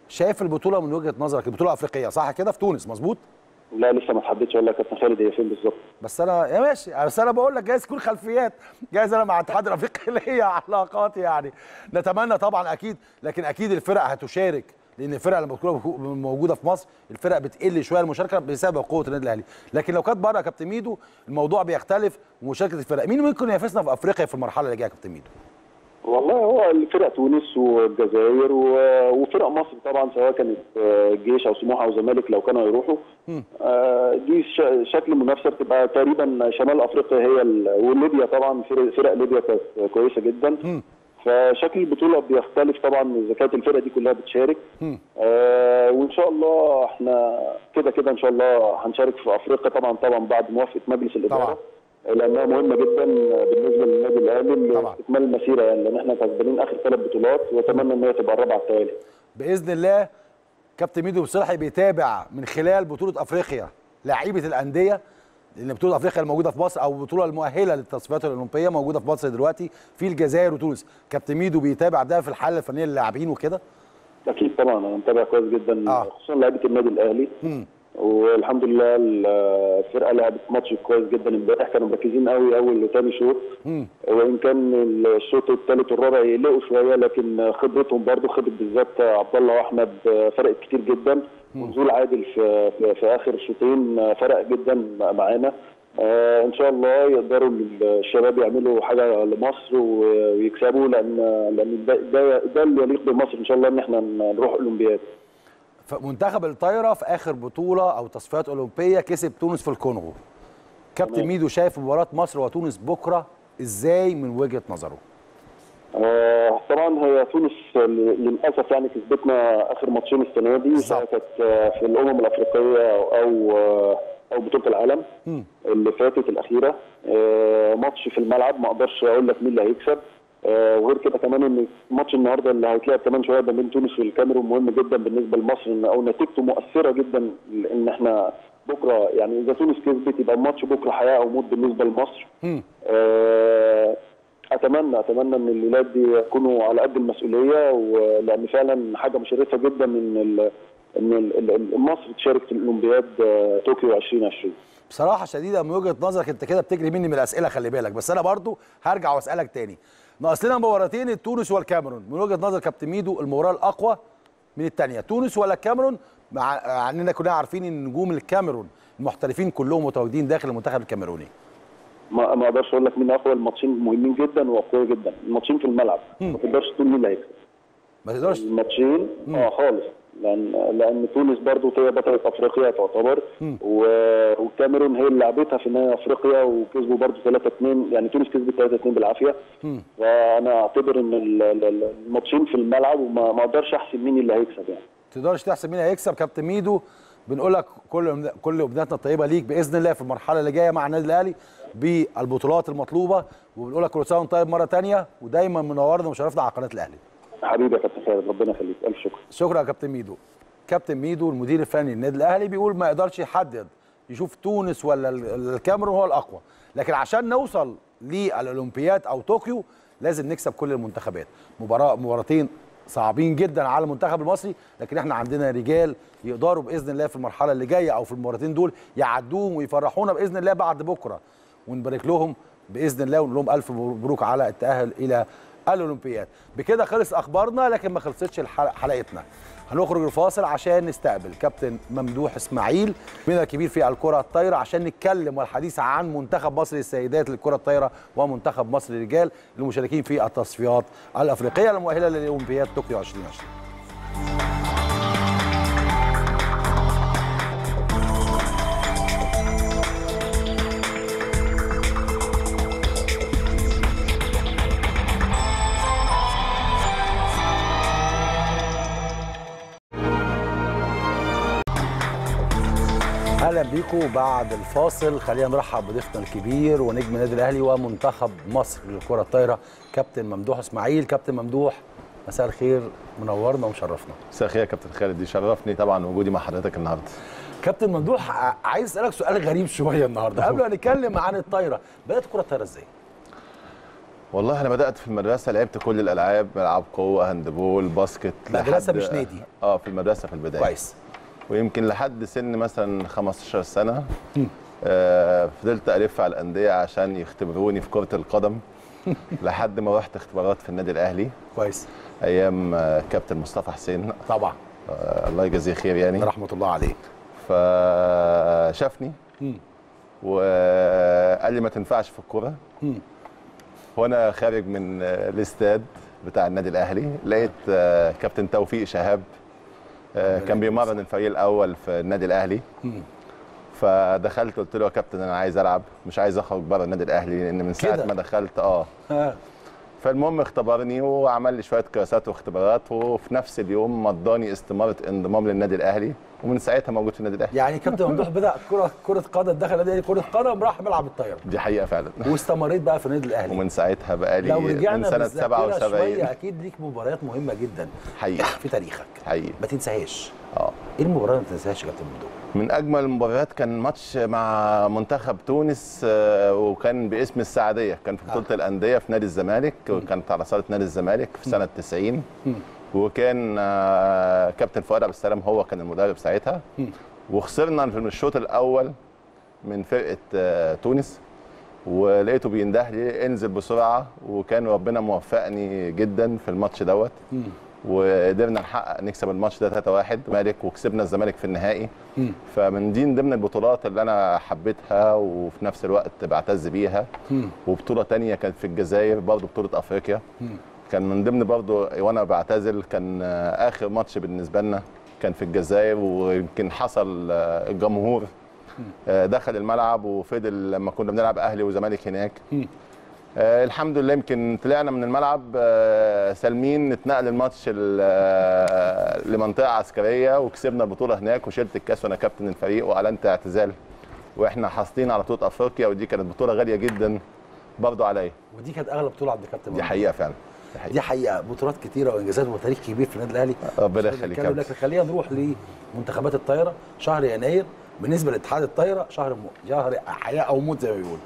شايف البطولة من وجهة نظرك البطولة الأفريقية صح كده في تونس؟ مظبوط؟ لا لسه ما تحددش والله يا كابتن خالد هي فين بالظبط. بس أنا يا ماشي. بس أنا بقول لك جايز تكون خلفيات. جايز أنا مع الاتحاد الافريقي ليا علاقات يعني. نتمنى طبعا أكيد لكن أكيد الفرق هتشارك لأن الفرق لما بتكون موجودة في مصر الفرق بتقل شوية المشاركة بسبب قوة النادي الأهلي. لكن لو كانت بره يا كابتن ميدو الموضوع بيختلف ومشاركة الفرق. مين ممكن ينافسنا في أفريقيا في المرحلة اللي جاية يا كابتن ميدو؟ والله هو فرق تونس والجزائر وفرق مصر طبعا سواء كانت آه، جيش أو سموحة أو زمالك لو كانوا يروحوا آه، دي شكل منافسة بتبقى تقريبا شمال أفريقيا هي وليبيا طبعا فرق ليبيا كانت كويسة جدا. فشكل البطولة بيختلف طبعا إذا كانت الفرق دي كلها بتشارك. آه وإن شاء الله إحنا كده كده إن شاء الله هنشارك في أفريقيا طبعا طبعا بعد موافقة مجلس الإدارة. لأنها مهمة جدا بالنسبة للنادي الأهلي طبعا. لاستكمال المسيره يعني لأن إحنا كسبانين آخر ثلاث بطولات وأتمنى إن هي تبقى الرابعه التوالي بإذن الله كابتن ميدو مصلحي بيتابع من خلال بطولة أفريقيا لعيبة الأندية لأن بطولة أفريقيا الموجودة في مصر أو البطوله المؤهلة للتصفيات الأولمبية موجودة في مصر دلوقتي في الجزائر وتونس كابتن ميدو بيتابع ده في الحاله الفنية للاعبين وكده أكيد طبعا أنا متابع كويس جدا آه. خصوصا لعيبة النادي الأهلي. والحمد لله الفرقة لعبت ماتش كويس جدا امبارح. كانوا مركزين قوي أول وثاني شوط. وإن كان الشوط الثالث والرابع يقلقوا شوية لكن خبرتهم برضو خبرة بالذات عبد الله وأحمد فرقت كتير جدا. ونزول عادل في, في, في آخر شوطين فرق جدا معانا. آه إن شاء الله يقدروا الشباب يعملوا حاجة لمصر ويكسبوا لأن لأن ده ده, ده اللي يليق بمصر. إن شاء الله إن إحنا نروح أولمبياد. فمنتخب الطايرة في آخر بطولة أو تصفيات أولمبية كسب تونس في الكونغو كابتن. ميدو شايف مباراة مصر وتونس بكرة إزاي من وجهة نظره آه طبعا هي تونس للأسف يعني كسبتنا آخر ماتشين السنة دي. سواء كانت آه، في الأمم الأفريقية أو آه، أو بطولة العالم مم. اللي فاتت الأخيرة آه، ماتش في الملعب ما أقدرش أقول لك مين اللي هيكسب وغير كده كمان إن ماتش النهارده اللي هيتلعب كمان شوية ما بين تونس والكاميرون مهم جدا بالنسبة لمصر إن أو نتيجته مؤثرة جدا ان إحنا بكرة يعني إذا تونس كسبت يبقى الماتش بكرة حياة أو موت بالنسبة لمصر. آه، أتمنى أتمنى إن الولاد دي يكونوا على قد المسؤولية ولأن فعلا حاجة مشرفة جدا إن ال- إن مصر تشارك في الأولمبياد آه، طوكيو 2020 بصراحة شديدة من وجهة نظرك أنت كده بتجري مني من الأسئلة خلي بالك. بس أنا برضو هرجع وأسألك تاني. ناقص لنا مباراتين تونس والكاميرون. من وجهة نظر كابتن ميدو المباراة الأقوى من الثانية تونس ولا الكاميرون مع عننا كلنا عارفين إن نجوم الكاميرون المحترفين كلهم متواجدين داخل المنتخب الكاميروني. ما ما أقدرش أقول لك مين أقوى الماتشين مهمين جدا وأقوياء جدا. الماتشين في الملعب. ما تقدرش تقول مين اللي هيكسب. ما تقدرش؟ الماتشين؟ آه خالص. لأن لأن تونس برضو هي بطلة أفريقيا تعتبر. و- والكاميرون هي اللي لعبتها في نهائي أفريقيا وكسبوا برضو 3 2 يعني تونس كسبت 3 2 بالعافية. فأنا أعتبر إن ال- ال- الماتشين في الملعب وما ما أقدرش أحسب مين اللي هيكسب يعني. تقدرش تحسب مين هيكسب. كابتن ميدو بنقول لك كل كل أمنياتنا الطيبة ليك بإذن الله في المرحلة اللي جاية مع النادي الأهلي بالبطولات المطلوبة. وبنقول لك كل سنه وانت طيب مرة ثانية ودايما منورنا وشرفنا على قناة الأهلي. حبيبي يا كابتن خالد ربنا يخليك. ألف شكر. شكرا يا كابتن ميدو. كابتن ميدو المدير الفني للنادي الأهلي بيقول ما يقدرش يحدد يشوف تونس ولا ال- الكاميرون هو الأقوى. لكن عشان نوصل للأولمبياد أو طوكيو لازم نكسب كل المنتخبات. مباراه مباراتين صعبين جدا على المنتخب المصري لكن إحنا عندنا رجال يقدروا بإذن الله في المرحلة اللي جاية أو في المباراتين دول يعدوهم ويفرحونا بإذن الله بعد بكرة. ونبارك لهم بإذن الله ونقول لهم ألف مبروك على التأهل إلى الأولمبياد. بكده خلص أخبارنا لكن ما خلصتش حلقتنا. هنخرج الفاصل عشان نستقبل كابتن ممدوح إسماعيل من الكبير في الكرة الطايرة عشان نتكلم والحديث عن منتخب مصر للسيدات للكرة الطايرة ومنتخب مصر للرجال المشاركين في التصفيات الأفريقية المؤهلة للأولمبياد طوكيو 2020 أهلا بيكم بعد الفاصل. خلينا نرحب بضيفنا الكبير ونجم النادي الأهلي ومنتخب مصر للكرة الطايرة كابتن ممدوح إسماعيل. كابتن ممدوح مساء الخير منورنا ومشرفنا. مساء الخير يا كابتن خالد يشرفني طبعا وجودي مع حضرتك النهارده. كابتن ممدوح عايز أسألك سؤال غريب شوية النهارده. قبل ما نتكلم عن الطايرة بدأت كره الطايرة إزاي؟ والله أنا بدأت في المدرسة لعبت كل الألعاب العاب قوة هاندبول باسكت مدرسة لحد- مش نادي. آه في المدرسة في البداية. كويس. ويمكن لحد سن مثلا 15 سنة آه فضلت ألف على الأندية عشان يختبروني في كرة القدم. لحد ما رحت اختبارات في النادي الأهلي. كويس. أيام آه كابتن مصطفى حسين. طبعا. آه الله يجازيه خير يعني. رحمة الله عليه. فشافني. وقال لي ما تنفعش في الكورة. وأنا خارج من الاستاد بتاع النادي الأهلي لقيت كابتن توفيق شهاب. كان بيمرن الفريق الأول في النادي الأهلي. فدخلت قلت له يا كابتن أنا عايز ألعب مش عايز أخرج بره النادي الأهلي لأن من ساعة؟ ما دخلت آه ها. فالمهم اختبرني وعمل لي شوية كراسات واختبارات وفي نفس اليوم مضاني استمارة انضمام للنادي الأهلي ومن ساعتها موجود في النادي الأهلي. يعني كابتن ممدوح بدأ كرة كرة قدم دخل النادي كرة قدم راح ملعب الطايرة. دي حقيقة فعلا. واستمريت بقى في النادي الأهلي. ومن ساعتها بقالي لو من رجعنا سنة بالذاكرة شوية 77 أكيد ليك مباريات مهمة جدا حقيقي في تاريخك. حقيقي ما تنساهاش. آه. إيه المباراة اللي ما تنساهاش يا كابتن ممدوح من أجمل المباريات كان ماتش مع منتخب تونس آه، وكان باسم السعديه كان في بطولة الأندية في نادي الزمالك وكانت على صالة نادي الزمالك في سنة 90 وكان آه، كابتن فؤاد عبد السلام هو كان المدرب ساعتها. وخسرنا في الشوط الأول من فرقة آه، تونس. ولقيته بينده لي انزل بسرعة وكان ربنا موفقني جدا في الماتش دوت. وقدرنا نحقق نكسب الماتش ده 3-1 مالك وكسبنا الزمالك في النهائي مم. فمن دي من ضمن البطولات اللي أنا حبيتها وفي نفس الوقت بعتز بيها مم. وبطولة تانية كانت في الجزائر برضه بطولة أفريقيا مم. كان من ضمن برضه وأنا بعتزل كان آخر ماتش بالنسبة لنا كان في الجزائر ويمكن حصل آه، الجمهور آه، دخل الملعب وفضل لما كنا بنلعب أهلي وزمالك هناك. آه الحمد لله يمكن طلعنا من الملعب. آه سالمين نتنقل الماتش ال- آه لمنطقة عسكرية وكسبنا البطولة هناك وشلت الكاس وأنا كابتن الفريق وأعلنت اعتزال. وإحنا حاصلين على بطوله أفريقيا ودي كانت بطولة غالية جدا برضه عليا. ودي كانت أغلى بطولة عند كابتن دي. حقيقة فعلا دي حقيقة. دي حقيقة. بطولات كتيرة وإنجازات وتاريخ كبير في النادي الأهلي. ربنا يخليك لكن خلينا نروح لمنتخبات الطايرة. شهر يناير بالنسبة لاتحاد الطايرة شهر م... شهر حياة أو موت زي ما بيقولوا.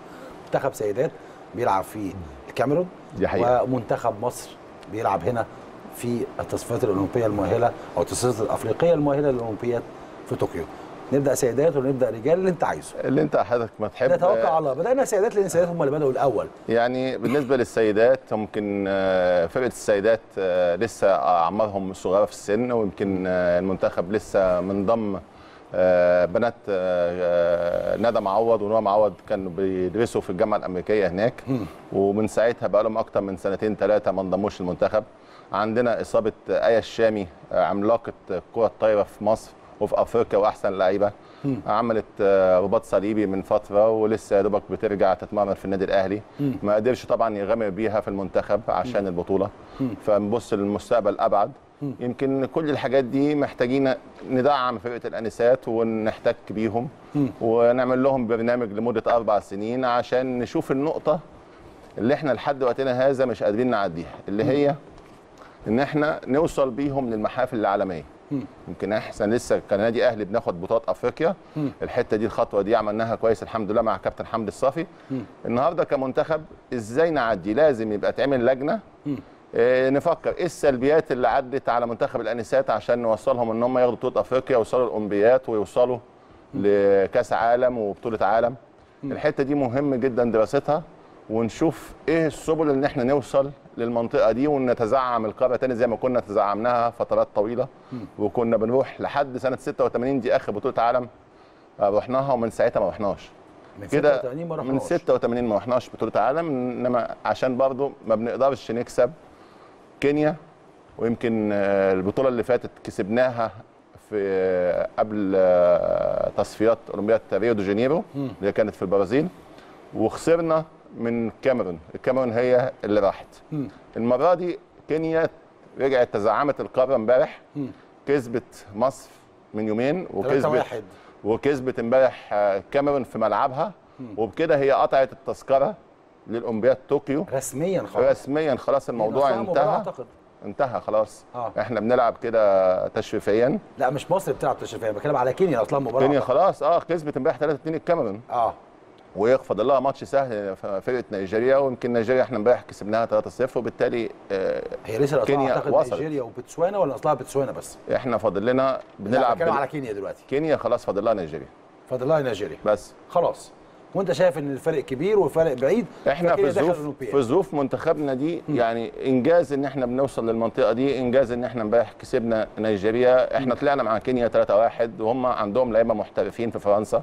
منتخب سيدات بيلعب في الكاميرون دي حقيقة. ومنتخب مصر بيلعب هنا في التصفيات الأولمبية المؤهلة أو التصفيات الأفريقية المؤهلة للاولمبياد في طوكيو. نبدأ سيدات ونبدأ رجال اللي أنت عايزه. اللي أنت حضرتك ما تحب. نتوقع على الله بدأنا سيدات لأن السيدات هم اللي بدأوا الأول. يعني بالنسبة للسيدات ممكن آه، فرقة السيدات آه، لسه أعمارهم صغيرة في السن ويمكن آه، المنتخب لسه منضم بنات آه، آه، ندى معوض ونوى معوض كانوا بيدرسوا في الجامعة الأمريكية هناك. ومن ساعتها بقى لهم أكتر من سنتين ثلاثة ما انضموش للمنتخب. عندنا إصابة آية الشامي آه، عملاقة الكره الطايره في مصر وفي أفريقيا وأحسن لعيبة. عملت آه، رباط صليبي من فترة ولسه يا دوبك بترجع تتمرن في النادي الأهلي. ما قدرش طبعا يغامر بيها في المنتخب عشان البطولة. فنبص للمستقبل أبعد. يمكن كل الحاجات دي محتاجين ندعم فرقة الأنسات ونحتك بيهم. ونعمل لهم برنامج لمدة أربع سنين عشان نشوف النقطة اللي إحنا لحد وقتنا هذا مش قادرين نعديها اللي هي إن إحنا نوصل بيهم للمحافل العالمية. يمكن احسن لسه كنادي أهلي بناخد بطولات أفريقيا. الحتة دي الخطوة دي عملناها كويس الحمد لله مع كابتن حمدي الصافي. النهارده كمنتخب إزاي نعدي؟ لازم يبقى تعمل لجنة. نفكر إيه السلبيات اللي عدت على منتخب الأنسات عشان نوصلهم إن هم ياخدوا بطولة أفريقيا ويوصلوا الأولمبيات ويوصلوا لكأس عالم وبطولة عالم. الحتة دي مهم جدا دراستها ونشوف إيه السبل إن إحنا نوصل للمنطقة دي ونتزعم القارة تاني زي ما كنا تزعمناها فترات طويلة. وكنا بنروح لحد سنة 86 دي آخر بطولة عالم آه، رحناها ومن ساعتها ما رحناش كده 86 ما من رحناش. 86 ما رحناش بطولة عالم إنما عشان برضو ما بنقدرش نكسب كينيا ويمكن آه، البطولة اللي فاتت كسبناها في آه، قبل آه، تصفيات أولمبياد ريو دي جانيرو اللي كانت في البرازيل وخسرنا من الكاميرون الكاميرون هي اللي راحت. المرة دي كينيا رجعت تزعمت القارة امبارح. كسبت مصر من يومين 3 وكسبت وكسبت امبارح الكاميرون في ملعبها. وبكده هي قطعت التذكرة. للاولمبياد طوكيو. رسميا خلاص. رسميا خلاص الموضوع أصلها مباراة انتهى. أعتقد. انتهى خلاص. آه. إحنا بنلعب كده تشريفيا. لا مش مصر بتلعب تشريفيه بتكلم على كينيا أصلا مباراة. كينيا أعتقد. خلاص. آه كسبت امبارح 3 2 الكاميرون. آه. ويخفض لها ماتش سهل فرقة نيجيريا ويمكن نيجيريا إحنا امبارح كسبناها 3-0 وبالتالي آه، هي لسه الاصلها كينيا أعتقد وصلت. نيجيريا وبتسوانا ولا أصلها بتسوانا بس؟ إحنا فاضل لنا بنلعب بتكلم بال- على كينيا دلوقتي. كينيا خلاص فاضل لها نيجيريا. فاضل لها نيجيريا. بس. خلاص. وانت شايف ان الفرق كبير والفرق بعيد إحنا في ظروف. في ظروف منتخبنا دي يعني إنجاز إن إحنا بنوصل للمنطقة دي إنجاز إن إحنا امبارح كسبنا نيجيريا. إحنا طلعنا مع كينيا 3-1 وهم عندهم لعيبة محترفين في فرنسا.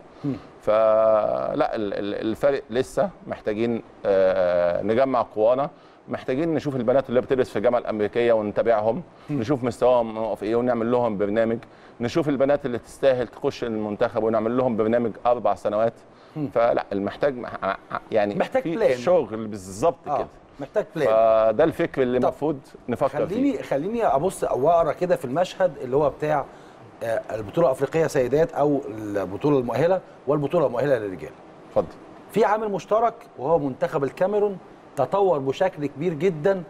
فلا ال- ال- الفرق لسه محتاجين آه، نجمع قوانا. محتاجين نشوف البنات اللي بتدرس في الجامعة الأمريكية ونتابعهم نشوف مستواهم نقف إيه ونعمل لهم برنامج. نشوف البنات اللي تستاهل تخش المنتخب ونعمل لهم برنامج أربع سنوات. فلا المحتاج يعني محتاج plan. شغل بالظبط آه كده. محتاج plan فده الفكر اللي المفروض نفكر فيه. خليني خليني أبص أو اقرا كده في المشهد اللي هو بتاع آه، البطولة الأفريقية سيدات أو البطولة المؤهلة والبطولة المؤهلة للرجال. اتفضل. في عامل مشترك وهو منتخب الكاميرون تطور بشكل كبير جدا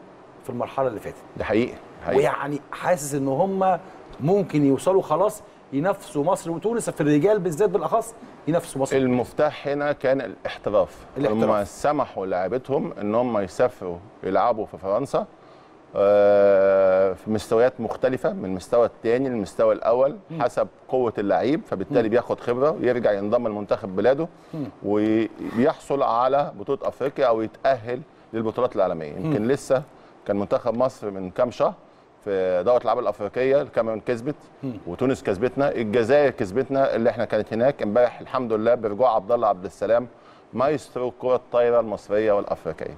في المرحلة اللي فاتت. ده حقيقي حقيقي. ويعني حاسس إن هم ممكن يوصلوا خلاص ينافسوا مصر وتونس في الرجال بالذات بالأخص ينافسوا مصر. المفتاح هنا كان الاحتراف. الاحتراف. هم سمحوا لعيبتهم إن هم يسافروا يلعبوا في فرنسا آه، في مستويات مختلفة من المستوى الثاني للمستوى الأول حسب قوة اللعيب فبالتالي بياخد خبرة ويرجع ينضم لمنتخب بلاده وبيحصل على بطولة أفريقيا أو يتأهل للبطولات العالمية. يمكن لسه كان منتخب مصر من كام شهر في دورة الألعاب الأفريقية الكاميرون كسبت وتونس كسبتنا الجزائر كسبتنا اللي إحنا كانت هناك إمبارح الحمد لله برجوع عبد الله عبد السلام مايسترو الكره الطايرة المصرية والأفريقية.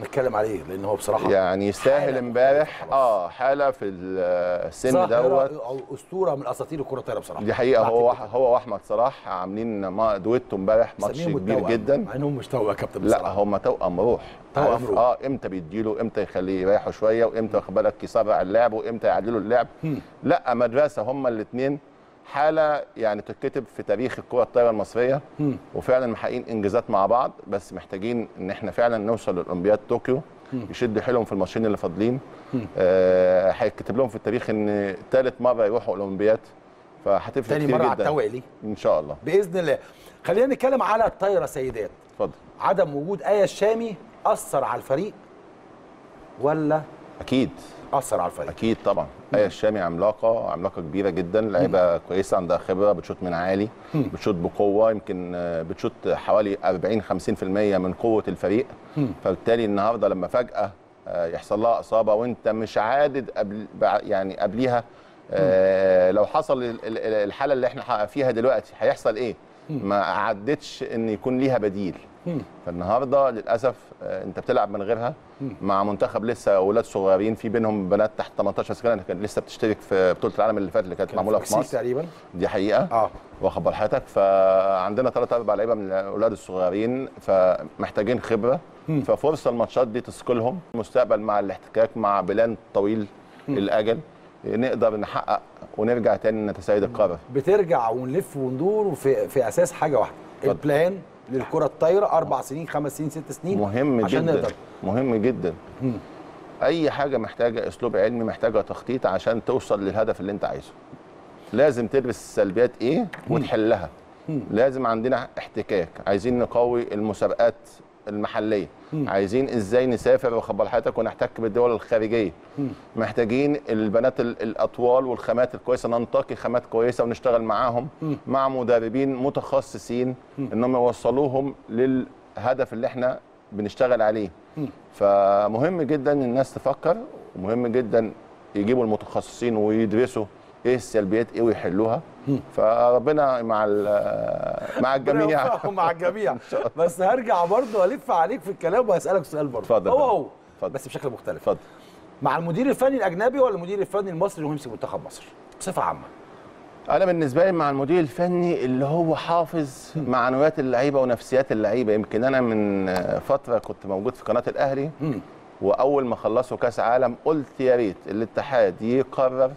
نتكلم عليه لأن هو بصراحة يعني يستاهل امبارح. آه حالة في السن دوت. أو أسطورة من أساطير الكرة الطايرة بصراحة. دي حقيقة هو هو وأحمد صلاح عاملين ما- دويتو امبارح ماتش كبير جدا. مع إنهم مش توأم يا كابتن لا هم توأم روح. توأم روح. آه إمتى بيديله إمتى يخليه يريحه شوية وإمتى واخد بالك يسرع اللعب وإمتى يعدلوا اللعب. لا مدرسة هم الاثنين حالة يعني تتكتب في تاريخ الكرة الطايرة المصرية وفعلا محققين إنجازات مع بعض بس محتاجين إن إحنا فعلا نوصل لاولمبياد طوكيو يشد حيلهم في الماتشين اللي فاضلين. آه، هيتكتب لهم في التاريخ إن ثالث مرة يروحوا أولمبياد فهتفرق تاني كتير مرة على جدا التوالي إن شاء الله. بإذن الله. خلينا نتكلم على الطايرة سيدات. اتفضل. عدم وجود إيه الشامي أثر على الفريق ولا؟ أكيد. اثر على الفريق. أكيد طبعا. إيه الشامي عملاقة عملاقة كبيرة جدا لعيبة كويسة عندها خبرة بتشوط من عالي بتشوط بقوة يمكن بتشوط حوالي 40 50% من قوة الفريق. فبالتالي النهارده لما فجأة آه، يحصل لها إصابة وأنت مش عادد قبل يعني قبليها آه، لو حصل ال- ال- الحالة اللي إحنا فيها دلوقتي هيحصل إيه؟ ما عدتش إن يكون ليها بديل. فالنهارده للأسف آه، انت بتلعب من غيرها. مع منتخب لسه أولاد صغيرين في بينهم بنات تحت 18 سنة كانت لسه بتشترك في بطولة العالم اللي فاتت اللي كانت معمولة في مصر. تقريبا. دي حقيقة. آه. واخد حضرتك فعندنا ثلاث أربع لعيبة من الأولاد الصغيرين فمحتاجين خبرة. ففرصة الماتشات دي تثقلهم مستقبل مع الاحتكاك مع بلان طويل الأجل. نقدر نحقق ونرجع تاني نتسيد القاره بترجع ونلف وندور في في أساس حاجة واحدة. البلان للكرة الطايرة أربع سنين خمس سنين ست سنين مهم عشان جدا نقدر. مهم جدا. أي حاجة محتاجة أسلوب علمي محتاجة تخطيط عشان توصل للهدف اللي أنت عايزه. لازم تدرس السلبيات إيه وتحلها. لازم عندنا احتكاك. عايزين نقوي المسابقات المحلية. عايزين إزاي نسافر واخد بال حضرتك ونحتك بالدول الخارجية. محتاجين البنات ال- الأطوال والخامات الكويسة ننتقي خامات كويسة ونشتغل معاهم مع مدربين متخصصين إنهم يوصلوهم للهدف اللي إحنا بنشتغل عليه. فمهم جدا الناس تفكر ومهم جدا يجيبوا المتخصصين ويدرسوا إيه السلبيات إيه ويحلوها. فربنا مع مع الجميع. مع الجميع. بس هرجع برضه ألف عليك في الكلام وهسالك سؤال برضه. اتفضل هو. هو اتفضل. بس بشكل مختلف. اتفضل. مع المدير الفني الأجنبي ولا المدير الفني المصري اللي هو يمسك منتخب مصر؟ بصفة عامة. أنا بالنسبة لي مع المدير الفني اللي هو حافظ معنويات اللعيبة ونفسيات اللعيبة. يمكن أنا من فترة كنت موجود في قناة الأهلي وأول ما خلصوا كأس عالم قلت يا ريت الاتحاد يقرر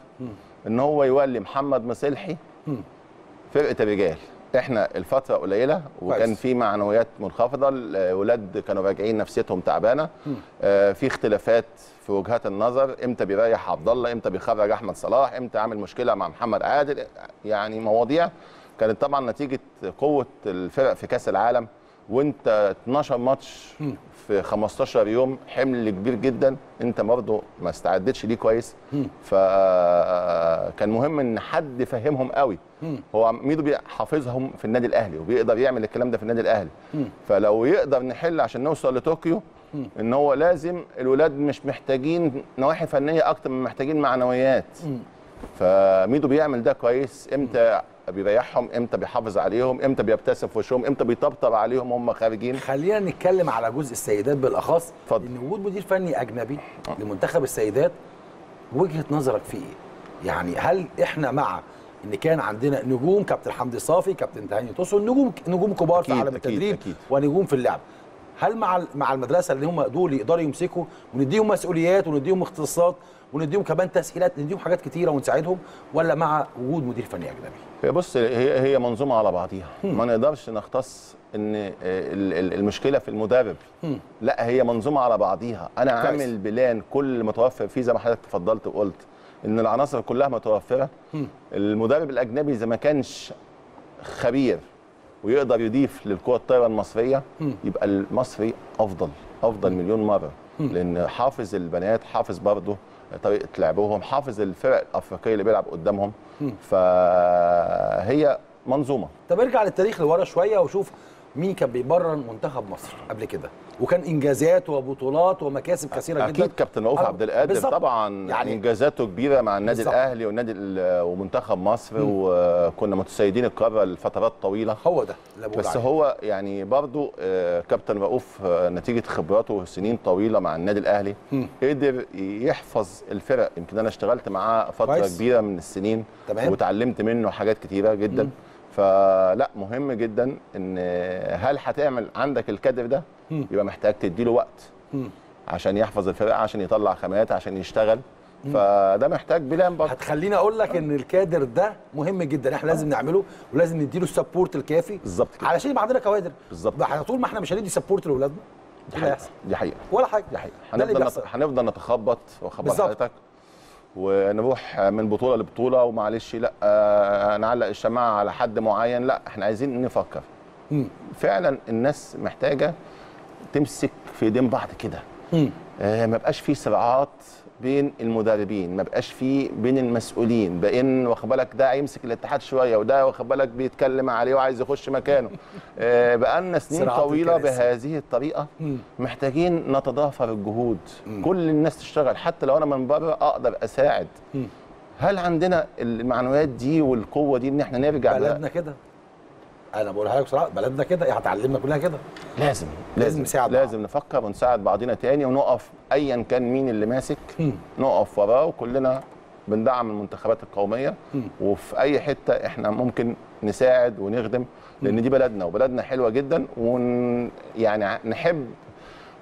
إن هو يولي محمد مصلحي فرقه الرجال إحنا الفترة قليلة وكان. في معنويات منخفضة الأولاد كانوا راجعين نفسيتهم تعبانة. آه في اختلافات في وجهات النظر إمتى بيريح عبد الله إمتى بيخرج أحمد صلاح إمتى عامل مشكلة مع محمد عادل يعني مواضيع. كانت طبعا نتيجة قوة الفرق في كأس العالم وإنت 12 ماتش في 15 يوم حمل كبير جدا. أنت برضه ما استعدتش ليه كويس. فكان مهم إن حد يفهمهم قوي. هو ميدو بي- حافظهم في النادي الأهلي وبيقدر يعمل الكلام ده في النادي الأهلي. فلو يقدر نحل عشان نوصل لطوكيو إن هو لازم الولاد مش محتاجين نواحي فنية أكتر من محتاجين معنويات. فميدو بيعمل ده كويس. إمتى بيريحهم إمتى بيحافظ عليهم إمتى بيبتسم في وشهم إمتى بيطبطب عليهم هم خارجين خلينا نتكلم على جزء السيدات بالأخص اتفضل. إن وجود مدير فني أجنبي لمنتخب السيدات وجهة نظرك فيه إيه؟ يعني هل إحنا مع إن كان عندنا نجوم كابتن حمدي صافي كابتن تهاني توسو نجوم نجوم كبار في أكيد، عالم أكيد، التدريب أكيد. ونجوم في اللعب هل مع مع المدرسة اللي هم دول يقدروا يمسكوا ونديهم مسؤوليات ونديهم اختصاصات ونديهم كمان تسهيلات نديهم حاجات كتيرة ونساعدهم ولا مع وجود مدير فني أجنبي؟ هي بص هي هي منظومة على بعضيها. ما نقدرش نختص إن ال- المشكلة في المدرب. لا هي منظومة على بعضيها. أنا كويس. عامل بلان كل متوفر فيه زي ما حضرتك تفضلت وقلت إن العناصر كلها متوفرة. المدرب الأجنبي إذا ما كانش خبير ويقدر يضيف للكره الطايرة المصرية يبقى المصري أفضل أفضل مليون مرة. لأن حافظ البنات حافظ برضه طريقة لعبهم حافظ الفرق الأفريقية اللي بيلعب قدامهم. فهي منظومة. طب ارجع للتاريخ لورا شوية وشوف مين كان بيمرن منتخب مصر قبل كده وكان انجازات وبطولات ومكاسب كثيرة جدا أكيد كابتن رؤوف آه، عبد القادر. طبعا يعني- إنجازاته كبيرة مع النادي بالظبط. الأهلي والنادي ال- ومنتخب مصر وكنا متسيدين القاره لفترات طويلة هو ده بس عليه. هو يعني برضو آه، كابتن رؤوف آه، نتيجة خبراته سنين طويلة مع النادي الأهلي مم. قدر يحفظ الفرق يمكن أنا اشتغلت معاه فترة كويس. كبيرة من السنين تمام. وتعلمت منه حاجات كتيرة جدا فلا مهم جدا إن هل هتعمل عندك الكادر ده. يبقى محتاج تديله وقت. عشان يحفظ الفرقة عشان يطلع خامات عشان يشتغل فده محتاج plan برضه هتخليني أقول لك إن الكادر ده مهم جدا إحنا لازم نعمله ولازم نديله ال support الكافي بالظبط. علشان يبقى عندنا كوادر بالظبط. بقى طول ما إحنا مش هندي support لأولادنا دي هيحصل؟ دي حقيقة ولا حاجة دي اللي هنفضل. نت... هنفضل نتخبط واخبط. حضرتك ونروح من بطولة لبطولة ومعلش لا نعلق الشماعة على حد معين لا إحنا عايزين نفكر. فعلا الناس محتاجة تمسك في ايدين بعض كده. آه، ما بقاش في صراعات بين المدربين ما بقاش في بين المسؤولين بإن واخد بالك ده هيمسك الاتحاد شوية وده واخد بالك بيتكلم عليه وعايز يخش مكانه آه، بقالنا سنين صراعات طويلة. بهذه الطريقة. محتاجين نتضافر الجهود. كل الناس تشتغل حتى لو أنا من بره أقدر أساعد. هل عندنا المعنويات دي والقوة دي إن إحنا نرجع بقى؟ بلدنا كده أنا بقولها لك بصراحة بلدنا كده يعني هتعلمنا كلها كده لازم لازم نساعد. لازم نفكر ونساعد بعضنا تاني ونقف ايا كان مين اللي ماسك. نقف وراه وكلنا بندعم المنتخبات القومية. وفي أي حتة إحنا ممكن نساعد ونخدم لأن دي بلدنا وبلدنا حلوة جدا ون يعني نحب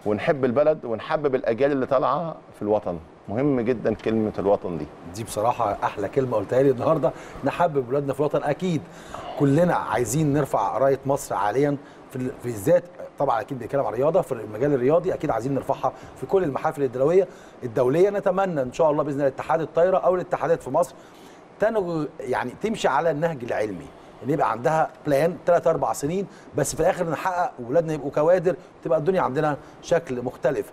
ونحب البلد ونحبب الأجيال اللي طالعة في الوطن. مهم جدا كلمة الوطن دي. دي بصراحة أحلى كلمة قلتها لي النهارده. نحبب ولادنا في الوطن. أكيد كلنا عايزين نرفع راية مصر عاليا في ال- في الذات. طبعا أكيد بيتكلم عن رياضه في المجال الرياضي أكيد عايزين نرفعها في كل المحافل الدولية. الدولية نتمنى إن شاء الله بإذن الله اتحاد الطايرة أو الاتحادات في مصر تنج يعني تمشي على النهج العلمي. إن يبقى عندها plan ثلاث أربع سنين بس في الآخر نحقق واولادنا يبقوا كوادر تبقى الدنيا عندنا شكل مختلف.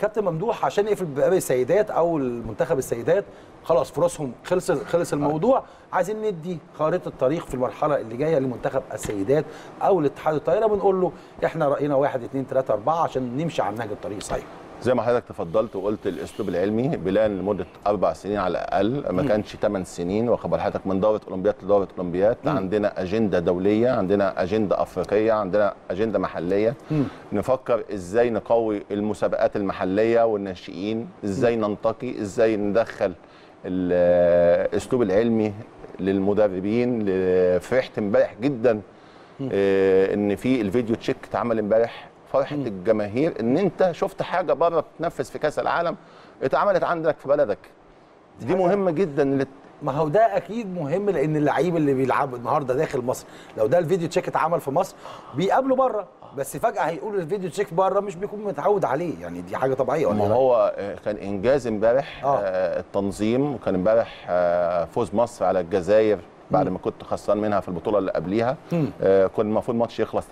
كابتن ممدوح عشان يقفل باب السيدات أو المنتخب السيدات خلاص فرصهم خلص خلص الموضوع. عايزين ندي خارطه الطريق في المرحلة اللي جاية لمنتخب السيدات أو الاتحاد الطايرة بنقول له إحنا رأينا واحد اثنين ثلاثة أربعة عشان نمشي على نهج الطريق صحيح. زي ما حضرتك تفضلت وقلت الاسلوب العلمي plan لمدة أربع سنين على الأقل ما كانش ثمان سنين واخد بال حضرتك من دورة اولمبياد لدورة اولمبياد عندنا أجندة دولية عندنا أجندة أفريقية عندنا أجندة محلية. نفكر إزاي نقوي المسابقات المحلية والناشئين إزاي ننتقي إزاي ندخل الأسلوب العلمي للمدربين. فرحت امبارح جدا آه، إن في الفيديو تشيك اتعمل امبارح فرحة الجماهير إن أنت شفت حاجة بره بتنفذ في كأس العالم اتعملت عندك في بلدك. دي مهمة جدا لت- ما هو ده أكيد مهم لأن اللعيب اللي بيلعب النهارده داخل مصر لو ده الفيديو تشيك اتعمل في مصر بيقابله بره بس فجأة هيقول الفيديو تشيك بره مش بيكون متعود عليه يعني دي حاجة طبيعية ولا ما؟ هو آه، كان إنجاز امبارح آه. آه، التنظيم وكان امبارح آه، فوز مصر على الجزائر بعد ما كنت خسران منها في البطولة اللي قبليها. آه، كان المفروض الماتش يخلص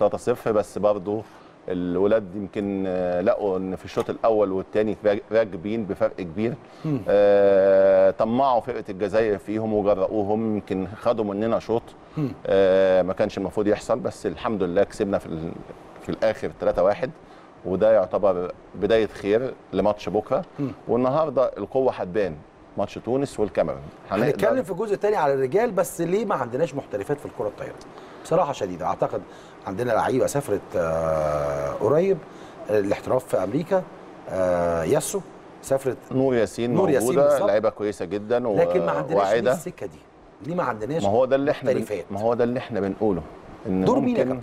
3-0 بس برضه الولاد يمكن آه، لقوا إن في الشوط الأول والثاني راكبين بفرق كبير. آه، طمعوا فرقة الجزائر فيهم وجرؤوهم يمكن خدوا مننا شوط. آه، ما كانش المفروض يحصل بس الحمد لله كسبنا في في الآخر 3-1 وده يعتبر بداية خير لماتش بكرة. والنهاردة القوة هتبان ماتش تونس والكاميرون. هنتكلم في الجزء الثاني على الرجال بس ليه ما عندناش محترفات في الكرة الطايرة؟ بصراحة شديدة. أعتقد عندنا لعيبة سافرت آه، قريب آه، الاحتراف في أمريكا آه، ياسو سافرت. نور ياسين نور ياسين موجودة بالظبط. لعيبة كويسة جدا و- لكن ما عندناش السكة دي. ليه ما عندناش ما هو ده اللي إحنا بن... ما هو ده اللي إحنا بنقوله إن دور مين يا كابتن؟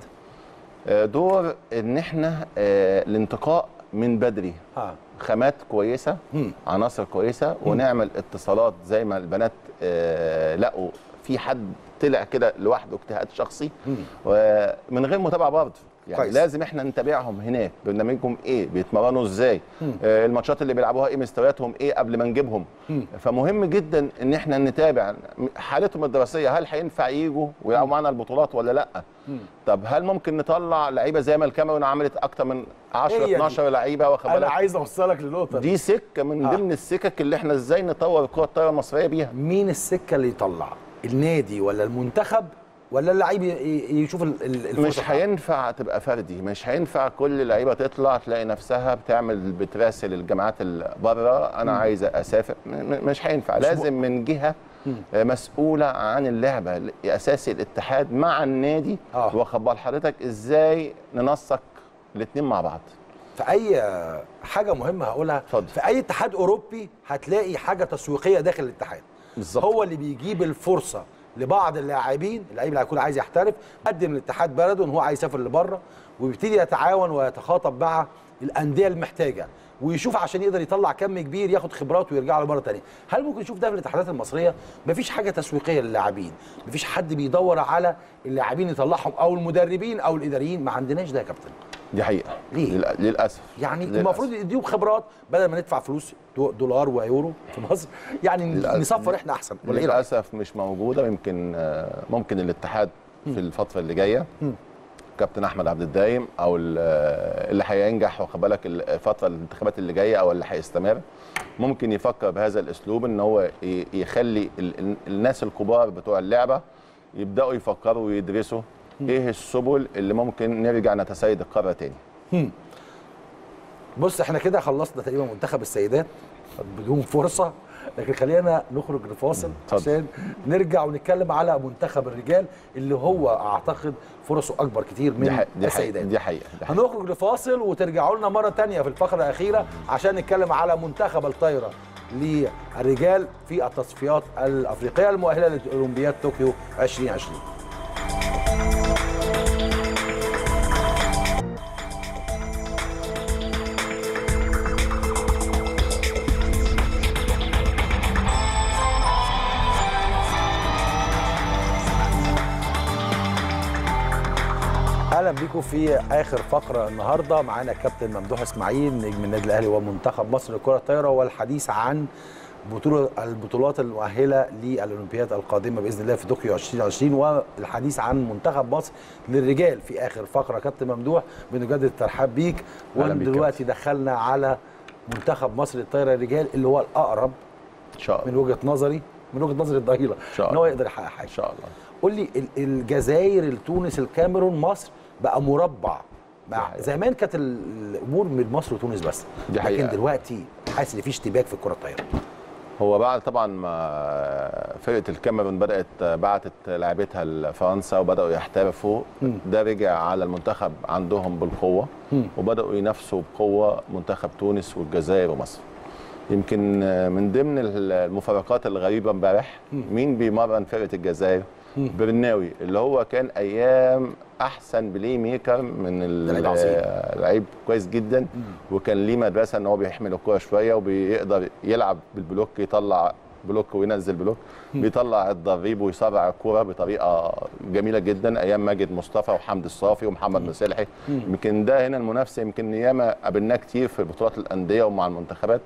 آه، دور إن إحنا آه، الانتقاء من بدري. ها. خامات كويسة مم. عناصر كويسة ونعمل اتصالات زي ما البنات آه، لقوا. في حد طلع كده لوحده اجتهاد شخصي ومن غير متابعة برضه. يعني كويس. لازم إحنا نتابعهم هناك. برنامجهم إيه؟ بيتمرنوا إزاي؟ آه الماتشات اللي بيلعبوها إيه؟ مستوياتهم إيه؟ قبل ما نجيبهم. فمهم جدا إن إحنا نتابع حالتهم الدراسية. هل هينفع يجوا ويلعبوا معانا البطولات ولا لأ؟ طب هل ممكن نطلع لعيبة زي ما الكاميرون عملت أكتر من 10 هي دي. 12 لعيبة واخد أنا بالك؟ عايز أوصلك للنقطه دي. دي سكة من آه. ضمن السكك اللي إحنا إزاي نطور الكره الطايرة المصرية بيها. مين السكة اللي يطلع؟ النادي ولا المنتخب ولا اللعيب يشوف ال- ال- الفرصة مش هينفع تبقى فردي مش هينفع كل اللعيبه تطلع تلاقي نفسها بتعمل بتراسل الجامعات اللي بره أنا عايز أسافر. مش هينفع. لازم من جهة مسؤولة عن اللعبة اساسي الاتحاد مع النادي آه. واخد بال حضرتك إزاي ننسق الاثنين مع بعض. في أي حاجة مهمة هقولها اتفضل. في أي اتحاد أوروبي هتلاقي حاجة تسويقية داخل الاتحاد. بالظبط. هو اللي بيجيب الفرصة لبعض اللاعبين اللعيب اللي هيكون عايز يحترف قدم الاتحاد بلده إن هو عايز يسافر لبره ويبتدي يتعاون ويتخاطب مع الأندية المحتاجة ويشوف عشان يقدر يطلع كم كبير ياخد خبرات ويرجع له مره ثانية هل ممكن نشوف ده في الاتحادات المصرية؟ مفيش حاجة تسويقية للاعبين. مفيش حد بيدور على اللاعبين يطلعهم أو المدربين أو الإداريين. ما عندناش ده يا كابتن. دي حقيقة ليه؟ للأسف يعني للأسف. المفروض يديهم خبرات بدل ما ندفع فلوس دو- دولار ويورو في مصر يعني للأسف. نصفر إحنا أحسن ولا رأيك؟ للأسف مش موجودة يمكن آه، ممكن الاتحاد في الفترة اللي جاية كابتن أحمد عبد الدايم أو آه، اللي هينجح واخد بالك الفترة الانتخابات اللي جاية أو اللي هيستمر ممكن يفكر بهذا الأسلوب إن هو يخلي ال- ال- الناس الكبار بتوع اللعبة يبدأوا يفكروا ويدرسوا إيه السبل اللي ممكن نرجع نتسيد القارة تاني؟ بص إحنا كده خلصنا تقريبا منتخب السيدات بدون فرصة لكن خلينا نخرج لفاصل. عشان نرجع ونتكلم على منتخب الرجال اللي هو أعتقد فرصه أكبر كتير من دي حقيقة السيدات. دي حقيقة, دي حقيقة. هنخرج لفاصل وترجعوا لنا مرة تانية في الفقرة الأخيرة عشان نتكلم على منتخب الطايرة للرجال في التصفيات الأفريقية المؤهلة لاولمبياد طوكيو 2020 بيكم في آخر فقرة النهارده. معانا كابتن ممدوح إسماعيل نجم النادي الأهلي ومنتخب مصر لكره الطايرة والحديث عن بطوله البطولات المؤهلة للأولمبياد القادمة بإذن الله في طوكيو 2020 والحديث عن منتخب مصر للرجال في آخر فقرة. كابتن ممدوح بنجدد الترحاب بيك ودلوقتي دخلنا على منتخب مصر للطايرة الرجال اللي هو الأقرب إن شاء من الله وجهة نظري من وجهة نظري الضئيلة إن هو. يقدر يحقق حاجة. إن شاء الله. قول لي ال- الجزائر تونس الكاميرون مصر بقى مربع. حقيقة. زمان كانت ال- الأمور من مصر وتونس بس. دي لكن حقيقة. دلوقتي حاسس إن في اشتباك في الكرة الطايرة. هو بعد طبعا ما فرقة الكاميرون بدأت بعتت لاعبتها لفرنسا وبدأوا يحترفوا ده رجع على المنتخب عندهم بالقوة. وبدأوا ينافسوا بقوة منتخب تونس والجزائر ومصر. يمكن من ضمن المفارقات الغريبة امبارح مين بيمرن فرقة الجزائر؟ برناوي اللي هو كان أيام أحسن playmaker من ال- ده لعيب عظيم. لعيب كويس جدا. وكان ليه مدرسة إن هو بيحمل الكورة شوية وبيقدر يلعب بال block يطلع block وينزل block. بيطلع الضريب ويسرع الكورة بطريقة جميلة جدا أيام ماجد مصطفى وحمد الصافي ومحمد مصلحي. يمكن ده هنا المنافسة يمكن ياما قابلناه كتير في بطولات الأندية ومع المنتخبات.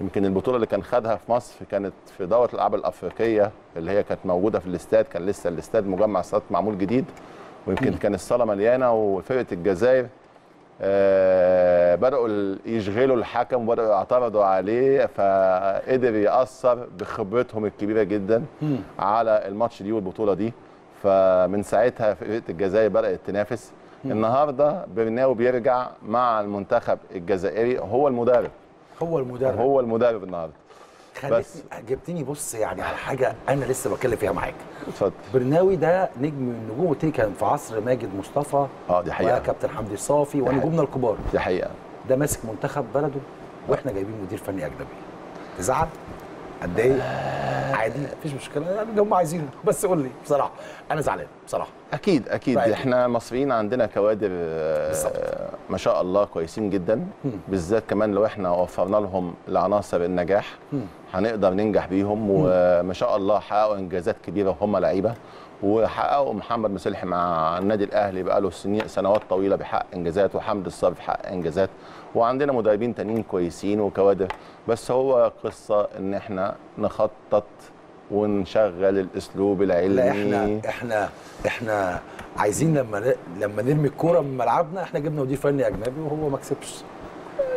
يمكن البطولة اللي كان خدها في مصر كانت في دورة الألعاب الأفريقية اللي هي كانت موجودة في الاستاد كان لسه الاستاد مجمع استاد معمول جديد ويمكن كان الصالة مليانة وفرقة الجزائر آه بدأوا يشغلوا الحكم وبداوا يعترضوا عليه فقدر يأثر بخبرتهم الكبيرة جدا على الماتش دي والبطولة دي. فمن ساعتها فرقة الجزائر بدأت تنافس. النهارده برناو بيرجع مع المنتخب الجزائري هو المدرب. هو المدرب. هو المدرب النهارده. بس. جبتني بص يعني على حاجة أنا لسه بتكلم فيها معاك. اتفضل. برناوي ده نجم من النجوم قلت لي كان في عصر ماجد مصطفى. آه دي حقيقة. وكابتن حمدي الصافي حقيقة. ونجومنا الكبار. دي حقيقة. ده ماسك منتخب بلده وإحنا جايبين مدير فني أجنبي. تزعل؟ اتضايق عادي مفيش مشكلة. يعني اللي هم عايزينه بس قول لي بصراحة. أنا زعلان بصراحة. أكيد أكيد. رأيك. إحنا مصريين عندنا كوادر آه،. ما شاء الله كويسين جدا. بالذات كمان لو إحنا وفرنا لهم العناصر النجاح هنقدر ننجح بيهم. وما شاء الله حققوا إنجازات كبيرة وهم لعيبة. وحققوا محمد مسلحي مع النادي الأهلي بقى له سنين سنوات طويلة بيحقق إنجازات وحمد الصافي بيحقق إنجازات. وعندنا مدربين تانيين كويسين وكوادر بس هو قصة إن إحنا نخطط ونشغل الأسلوب العلمي. لا إحنا إحنا إحنا عايزين لما لما نرمي الكورة من ملعبنا إحنا جبنا مدير فني أجنبي وهو ما كسبش.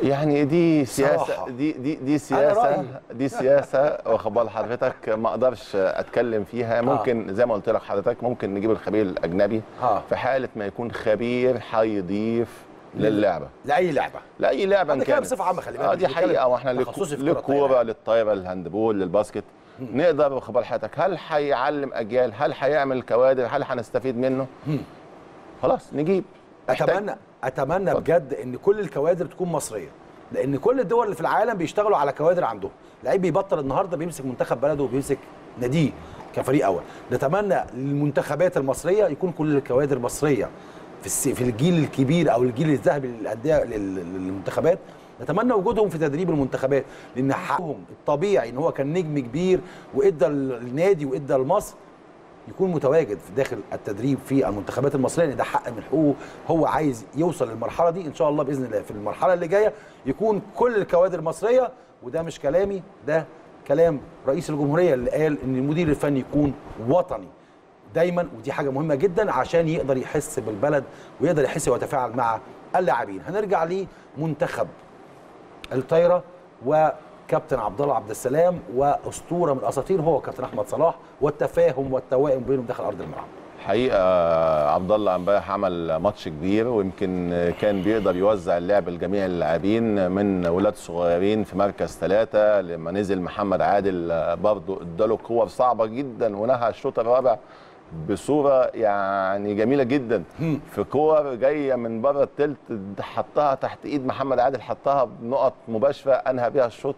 يعني دي صراحة. سياسه دي دي دي. سياسة دي سياسة واخد بال حضرتك ما أقدرش أتكلم فيها. ممكن زي ما قلت لك حضرتك ممكن نجيب الخبير الأجنبي آه. في حالة ما يكون خبير هيضيف للعبة. لأي لعبة. لأي لعبة كده كانت. بصفة عامة خلي بالك. آه دي حقيقة. وإحنا للكورة للطايرة للهاندبول للباسكت. نقدر بال حضرتك هل هيعلم أجيال؟ هل هيعمل كوادر؟ هل هنستفيد منه؟ خلاص نجيب. اتمنى أتمنى بجد إن كل الكوادر تكون مصرية. لأن كل الدول اللي في العالم بيشتغلوا على كوادر عندهم. لعيب بيبطل النهارده بيمسك منتخب بلده وبيمسك ناديه كفريق أول. نتمنى للمنتخبات المصرية يكون كل الكوادر مصرية. في في الجيل الكبير أو الجيل الذهبي للانديه لل- للمنتخبات نتمنى وجودهم في تدريب المنتخبات لأن حقهم الطبيعي إن هو كان نجم كبير وإدى النادي وإدى لمصر يكون متواجد في داخل التدريب في المنتخبات المصرية لأن ده حق من حقوقه هو عايز يوصل للمرحلة دي إن شاء الله بإذن الله في المرحلة اللي جاية يكون كل الكوادر المصرية وده مش كلامي ده كلام رئيس الجمهورية اللي قال إن المدير الفني يكون وطني. دايما ودي حاجة مهمة جدا عشان يقدر يحس بالبلد ويقدر يحس ويتفاعل مع اللاعبين. هنرجع لمنتخب الطايرة وكابتن عبد الله عبد السلام وأسطورة من الأساطير هو كابتن أحمد صلاح والتفاهم والتوائم بينهم داخل أرض الملعب. حقيقة عبد الله امبارح عمل ماتش كبير ويمكن كان بيقدر يوزع اللعب لجميع اللاعبين من ولاد صغيرين في مركز ثلاثة. لما نزل محمد عادل برضه اداله كور صعبة جدا ونهى الشوط الرابع بصورة يعني جميلة جدا. في كور جاية من بره التلت حطها تحت إيد محمد عادل حطها بنقط مباشرة أنهى بيها الشوط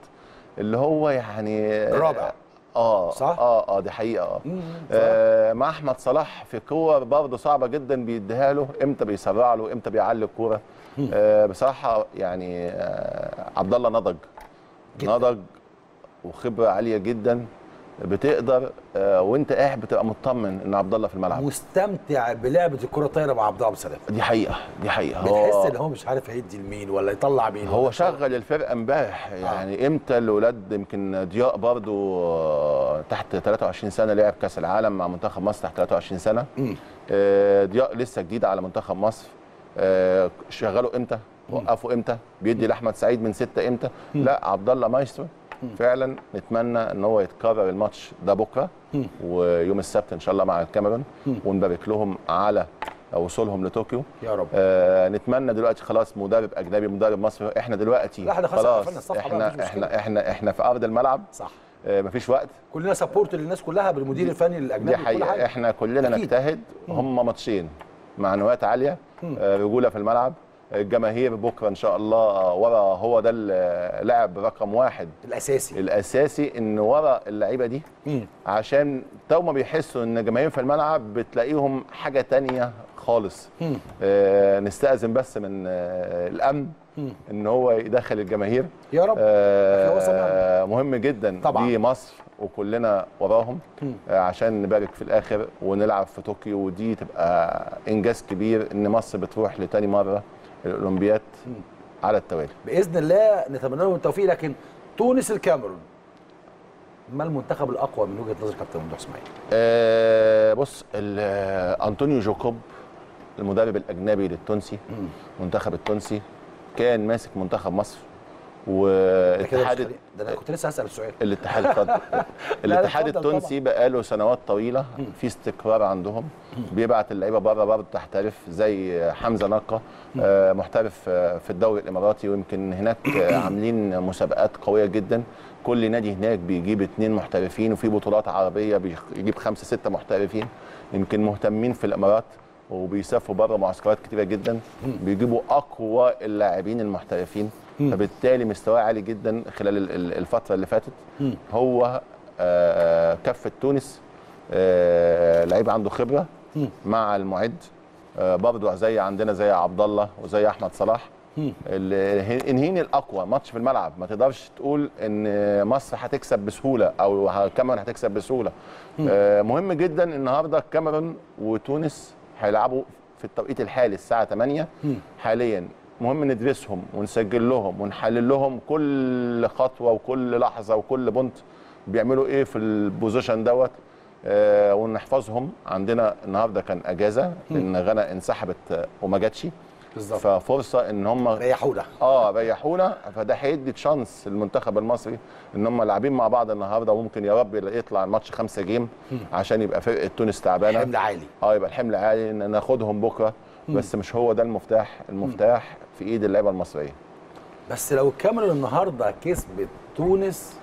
اللي هو يعني الرابع. آه صح؟ آه آه دي حقيقة. آه آه، مع أحمد صلاح في كور برضه صعبة جدا بيديها له. إمتى بيسرع له؟ إمتى بيعلي الكورة؟ آه بصراحة يعني آه عبد الله نضج. جداً. نضج وخبرة عالية جدا. بتقدر آه وانت قاعد بتبقى مطمن إن عبد الله في الملعب. مستمتع بلعبة الكرة الطايرة مع عبد الله عبد السلام دي حقيقة دي حقيقة. بتحس إن هو مش عارف هيدي لمين ولا يطلع مين هو شغل الفرقة امبارح يعني إمتى الاولاد يمكن ضياء برضو آه، تحت 23 سنة لعب كأس العالم مع منتخب مصر تحت 23 سنة. آه، ضياء لسه جديد على منتخب مصر. آه، شغله إمتى؟ وقفه إمتى؟ بيدي لأحمد سعيد من ستة إمتى؟ لا عبد الله مايسترو فعلا نتمنى إن هو يتكرر الماتش ده بكرة ويوم السبت إن شاء الله مع الكاميرون ونبارك لهم على وصولهم لطوكيو. يا رب. آه نتمنى دلوقتي خلاص مدرب أجنبي مدرب مصري إحنا دلوقتي لا، إحنا خلاص إحنا. إحنا إحنا إحنا في أرض الملعب. صح. آه مفيش وقت. كلنا سبورت للناس كلها بالمدير الفني الاجنبي دي حقيقة. إحنا كلنا أكيد. نجتهد. هم ماتشين معنويات عالية آه رجولة في الملعب. الجماهير بكرة إن شاء الله ورا هو ده اللاعب رقم واحد. الأساسي. الأساسي إن ورا اللعيبة دي. مم. عشان تو ما بيحسوا إن الجماهير في الملعب بتلاقيهم حاجة تانية خالص. مم. آه نستأذن بس من آه الأمن إن هو يدخل الجماهير. يا رب. آه مهم جدا. طبعاً. دي مصر وكلنا وراهم. آه عشان نبارك في الآخر ونلعب في طوكيو. ودي تبقى إنجاز كبير إن مصر بتروح لتاني مرة. الاولمبياد على التوالي. بإذن الله نتمنى لهم التوفيق. لكن تونس الكاميرون ما المنتخب الأقوى من وجهة نظر كابتن ممدوح إسماعيل؟ آه بص ال- آه، أنطونيو جوكوب المدرب الأجنبي للتونسي المنتخب التونسي كان ماسك منتخب مصر والاتحاد. ده أنا كنت لسه هسأل السؤال الاتحاد اتفضل. الاتحاد التونسي بقاله سنوات طويلة في استقرار عندهم. بيبعت اللعيبة بره برضه تحترف زي حمزة نقه آه، محترف آه، في الدوري الإماراتي. ويمكن هناك آه، عاملين مسابقات قوية جدا. كل نادي هناك بيجيب اثنين محترفين وفي بطولات عربية بيجيب خمسة ستة محترفين. يمكن مهتمين في الإمارات وبيسافروا بره معسكرات كتيرة جدا. بيجيبوا أقوى اللاعبين المحترفين. فبالتالي مستواه عالي جدا خلال ال- ال- الفترة اللي فاتت. هو آه، كفه تونس آه، لعيب عنده خبرة مع المعد. آه، برضه زي عندنا زي عبد الله وزي أحمد صلاح. انهين الأقوى ماتش في الملعب. ما تقدرش تقول إن مصر هتكسب بسهولة أو الكاميرون هتكسب بسهولة. مهم جدا النهارده الكاميرون وتونس هيلعبوا في التوقيت الحالي الساعة 8 حاليا مهم ندرسهم ونسجل لهم ونحلل لهم كل خطوة وكل لحظة وكل بونت بيعملوا إيه في ال position دوت. آه ونحفظهم. عندنا النهارده كان أجازة لأن غانا انسحبت آه، وما جاتش. بالظبط. ففرصة إن هم ريحونا. آه ريحونا. فده هيدي chance للمنتخب المصري إن هم لاعبين مع بعض النهارده وممكن يا رب يطلع الماتش خمسة game عشان يبقى فرقة تونس تعبانة. حمل عالي. آه يبقى الحمل عالي. ان ناخدهم بكرة. بس مش هو ده المفتاح. المفتاح في إيد اللعيبة المصرية. بس لو الكاميرون النهارده كسبت تونس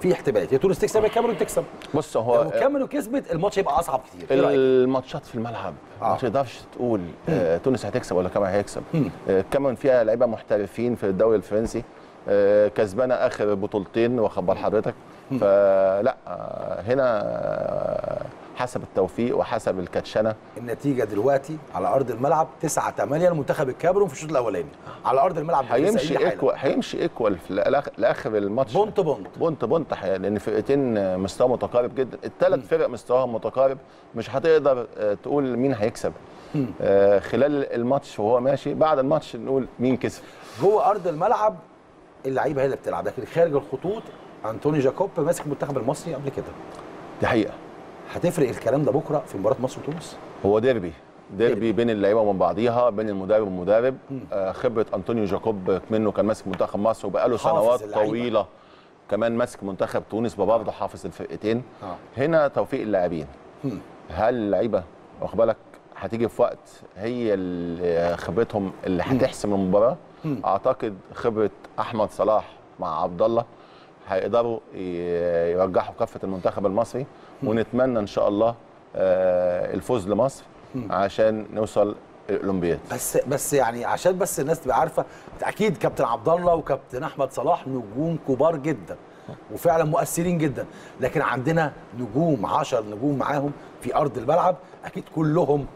في احتمالات يا تونس تكسب يا الكاميرون تكسب. بص لو هو الكاميرون كسبت الماتش هيبقى أصعب كتير. رأيك؟ الماتشات في الملعب آه. ما تقدرش تقول آه تونس هتكسب ولا كاميرون هيكسب. آه الكاميرون فيها لعيبة محترفين في الدوري الفرنسي. آه كسبانة آخر بطولتين واخد بال حضرتك. فلا آه هنا آه حسب التوفيق وحسب الكاتشنة. النتيجة دلوقتي على أرض الملعب 9 8 لمنتخب الكاميرون في الشوط الأولاني. على أرض الملعب هيمشي قايلين حالا. equal هيمشي equal في الآخ- لآخر الماتش. point point. point point لأن فرقتين مستوى متقارب جدا. الثلاث فرق مستواهم متقارب. مش هتقدر آه، تقول مين هيكسب. آه، خلال الماتش وهو ماشي بعد الماتش نقول مين كسب. جوه أرض الملعب اللعيبة هي اللي بتلعب لكن خارج الخطوط انطوني جاكوب ماسك المنتخب المصري قبل كده. دي حقيقة. هتفرق الكلام ده بكرة في مباراة مصر وتونس؟ هو ديربي. ديربي. بين اللعيبة ومن بعضيها بين المدرب والمدرب آه، خبرة أنطونيو جاكوب منه كان ماسك منتخب مصر وبقاله سنوات. طويلة. كمان ماسك منتخب تونس برضه حافظ الفرقتين. آه. هنا توفيق اللاعبين. هل اللعيبة واخد بالك هتيجي في وقت هي اللي خبرتهم اللي هتحسم المباراة؟ أعتقد خبرة أحمد صلاح مع عبد الله هيقدروا يرجحوا كفه المنتخب المصري. ونتمنى إن شاء الله آه، الفوز لمصر عشان نوصل الأولمبياد. بس بس يعني عشان بس الناس تبقى عارفة أكيد كابتن عبد الله وكابتن أحمد صلاح نجوم كبار جدا وفعلا مؤثرين جدا لكن عندنا نجوم 10 نجوم معاهم في أرض الملعب أكيد كلهم